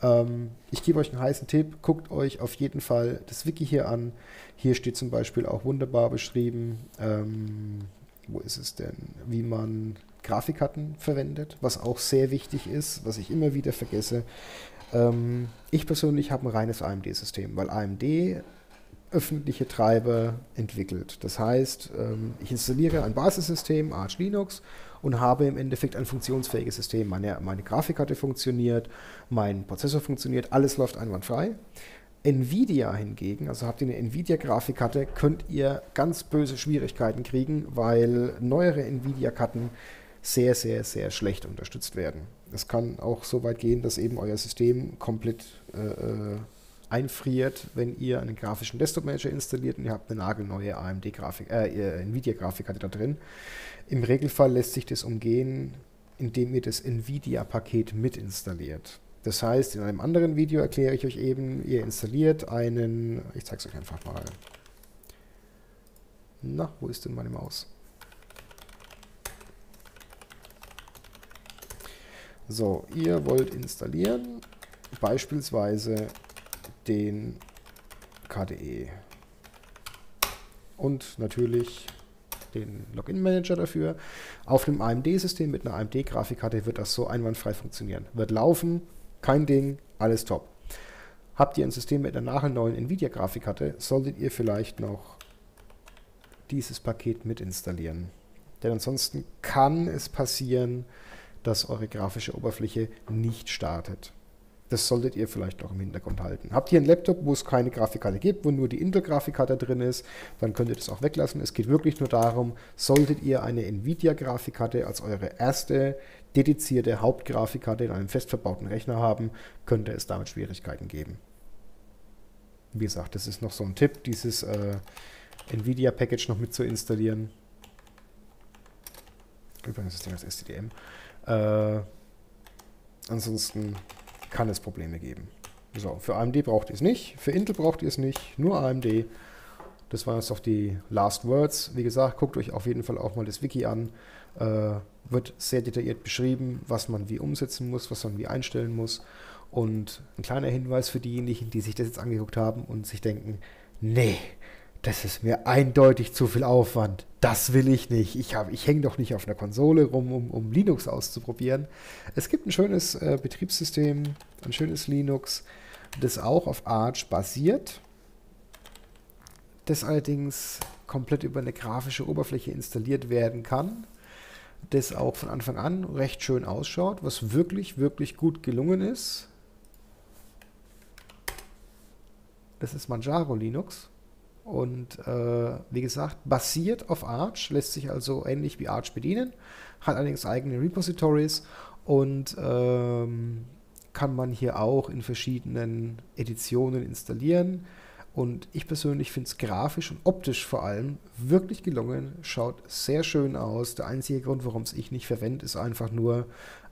Ähm, ich gebe euch einen heißen Tipp, guckt euch auf jeden Fall das Wiki hier an. Hier steht zum Beispiel auch wunderbar beschrieben, ähm, wo ist es denn, wie man Grafikkarten verwendet, was auch sehr wichtig ist, was ich immer wieder vergesse. Ähm, ich persönlich habe ein reines AMD-System, weil AMD öffentliche Treiber entwickelt. Das heißt, ähm, ich installiere ein Basissystem, Arch Linux, und habe im Endeffekt ein funktionsfähiges System. Meine, meine Grafikkarte funktioniert, mein Prozessor funktioniert, alles läuft einwandfrei. Nvidia hingegen, also habt ihr eine Nvidia-Grafikkarte, könnt ihr ganz böse Schwierigkeiten kriegen, weil neuere Nvidia-Karten sehr, sehr, sehr schlecht unterstützt werden. Es kann auch so weit gehen, dass eben euer System komplett äh, äh einfriert, wenn ihr einen grafischen Desktop-Manager installiert und ihr habt eine nagelneue AMD-Grafik, äh, Nvidia-Grafikkarte da drin. Im Regelfall lässt sich das umgehen, indem ihr das Nvidia-Paket mit installiert. Das heißt, in einem anderen Video erkläre ich euch eben, ihr installiert einen, ich zeige es euch einfach mal. Na, wo ist denn meine Maus? So, ihr wollt installieren beispielsweise den KDE und natürlich den Login-Manager dafür. Auf dem AMD-System mit einer AMD-Grafikkarte wird das so einwandfrei funktionieren. Wird laufen, kein Ding, alles top. Habt ihr ein System mit einer neuen Nvidia-Grafikkarte, solltet ihr vielleicht noch dieses Paket mit installieren. Denn ansonsten kann es passieren, dass eure grafische Oberfläche nicht startet. Das solltet ihr vielleicht auch im Hintergrund halten. Habt ihr einen Laptop, wo es keine Grafikkarte gibt, wo nur die Intel-Grafikkarte drin ist, dann könnt ihr das auch weglassen. Es geht wirklich nur darum, solltet ihr eine Nvidia-Grafikkarte als eure erste dedizierte Hauptgrafikkarte in einem fest verbauten Rechner haben, könnte es damit Schwierigkeiten geben. Wie gesagt, das ist noch so ein Tipp, dieses äh, Nvidia-Package noch mit zu installieren. Übrigens das Ding als STDM. Äh, ansonsten kann es Probleme geben. So, für AMD braucht ihr es nicht, für Intel braucht ihr es nicht, nur AMD. Das waren jetzt doch die Last Words. Wie gesagt, guckt euch auf jeden Fall auch mal das Wiki an. Äh, wird sehr detailliert beschrieben, was man wie umsetzen muss, was man wie einstellen muss. Und ein kleiner Hinweis für diejenigen, die sich das jetzt angeguckt haben und sich denken, nee, das ist mir eindeutig zu viel Aufwand. Das will ich nicht. Ich, ich hänge doch nicht auf einer Konsole rum, um, um Linux auszuprobieren. Es gibt ein schönes äh, Betriebssystem, ein schönes Linux, das auch auf Arch basiert, das allerdings komplett über eine grafische Oberfläche installiert werden kann, das auch von Anfang an recht schön ausschaut, was wirklich, wirklich gut gelungen ist. Das ist Manjaro Linux. Und äh, wie gesagt, basiert auf Arch, lässt sich also ähnlich wie Arch bedienen, hat allerdings eigene Repositories und ähm, kann man hier auch in verschiedenen Editionen installieren. Und ich persönlich finde es grafisch und optisch vor allem wirklich gelungen, schaut sehr schön aus. Der einzige Grund, warum es ich nicht verwende, ist einfach nur,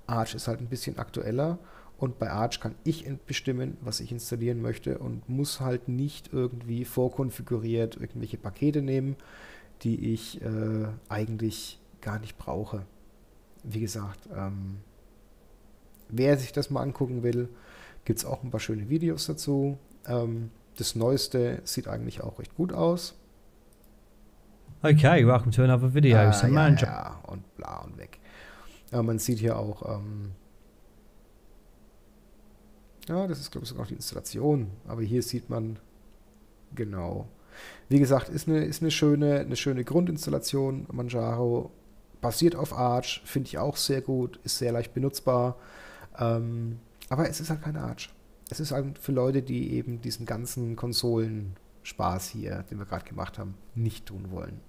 Arch ist halt ein bisschen aktueller und bei Arch kann ich bestimmen, was ich installieren möchte und muss halt nicht irgendwie vorkonfiguriert irgendwelche Pakete nehmen, die ich äh, eigentlich gar nicht brauche. Wie gesagt, ähm, wer sich das mal angucken will, gibt es auch ein paar schöne Videos dazu. Ähm, das Neueste sieht eigentlich auch recht gut aus. Okay, welcome to another video. Ah, ja, ja, und bla und weg. Aber man sieht hier auch, ähm, ja, das ist glaube ich sogar noch die Installation, aber hier sieht man genau. Wie gesagt, ist eine, ist eine, schöne, eine schöne Grundinstallation. Manjaro basiert auf Arch, finde ich auch sehr gut, ist sehr leicht benutzbar. Ähm, aber es ist halt kein Arch. Es ist halt für Leute, die eben diesen ganzen Konsolen-Spaß hier, den wir gerade gemacht haben, nicht tun wollen.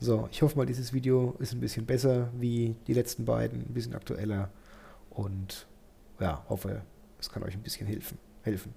So, ich hoffe mal, dieses Video ist ein bisschen besser wie die letzten beiden, ein bisschen aktueller und ja, hoffe, es kann euch ein bisschen helfen. helfen.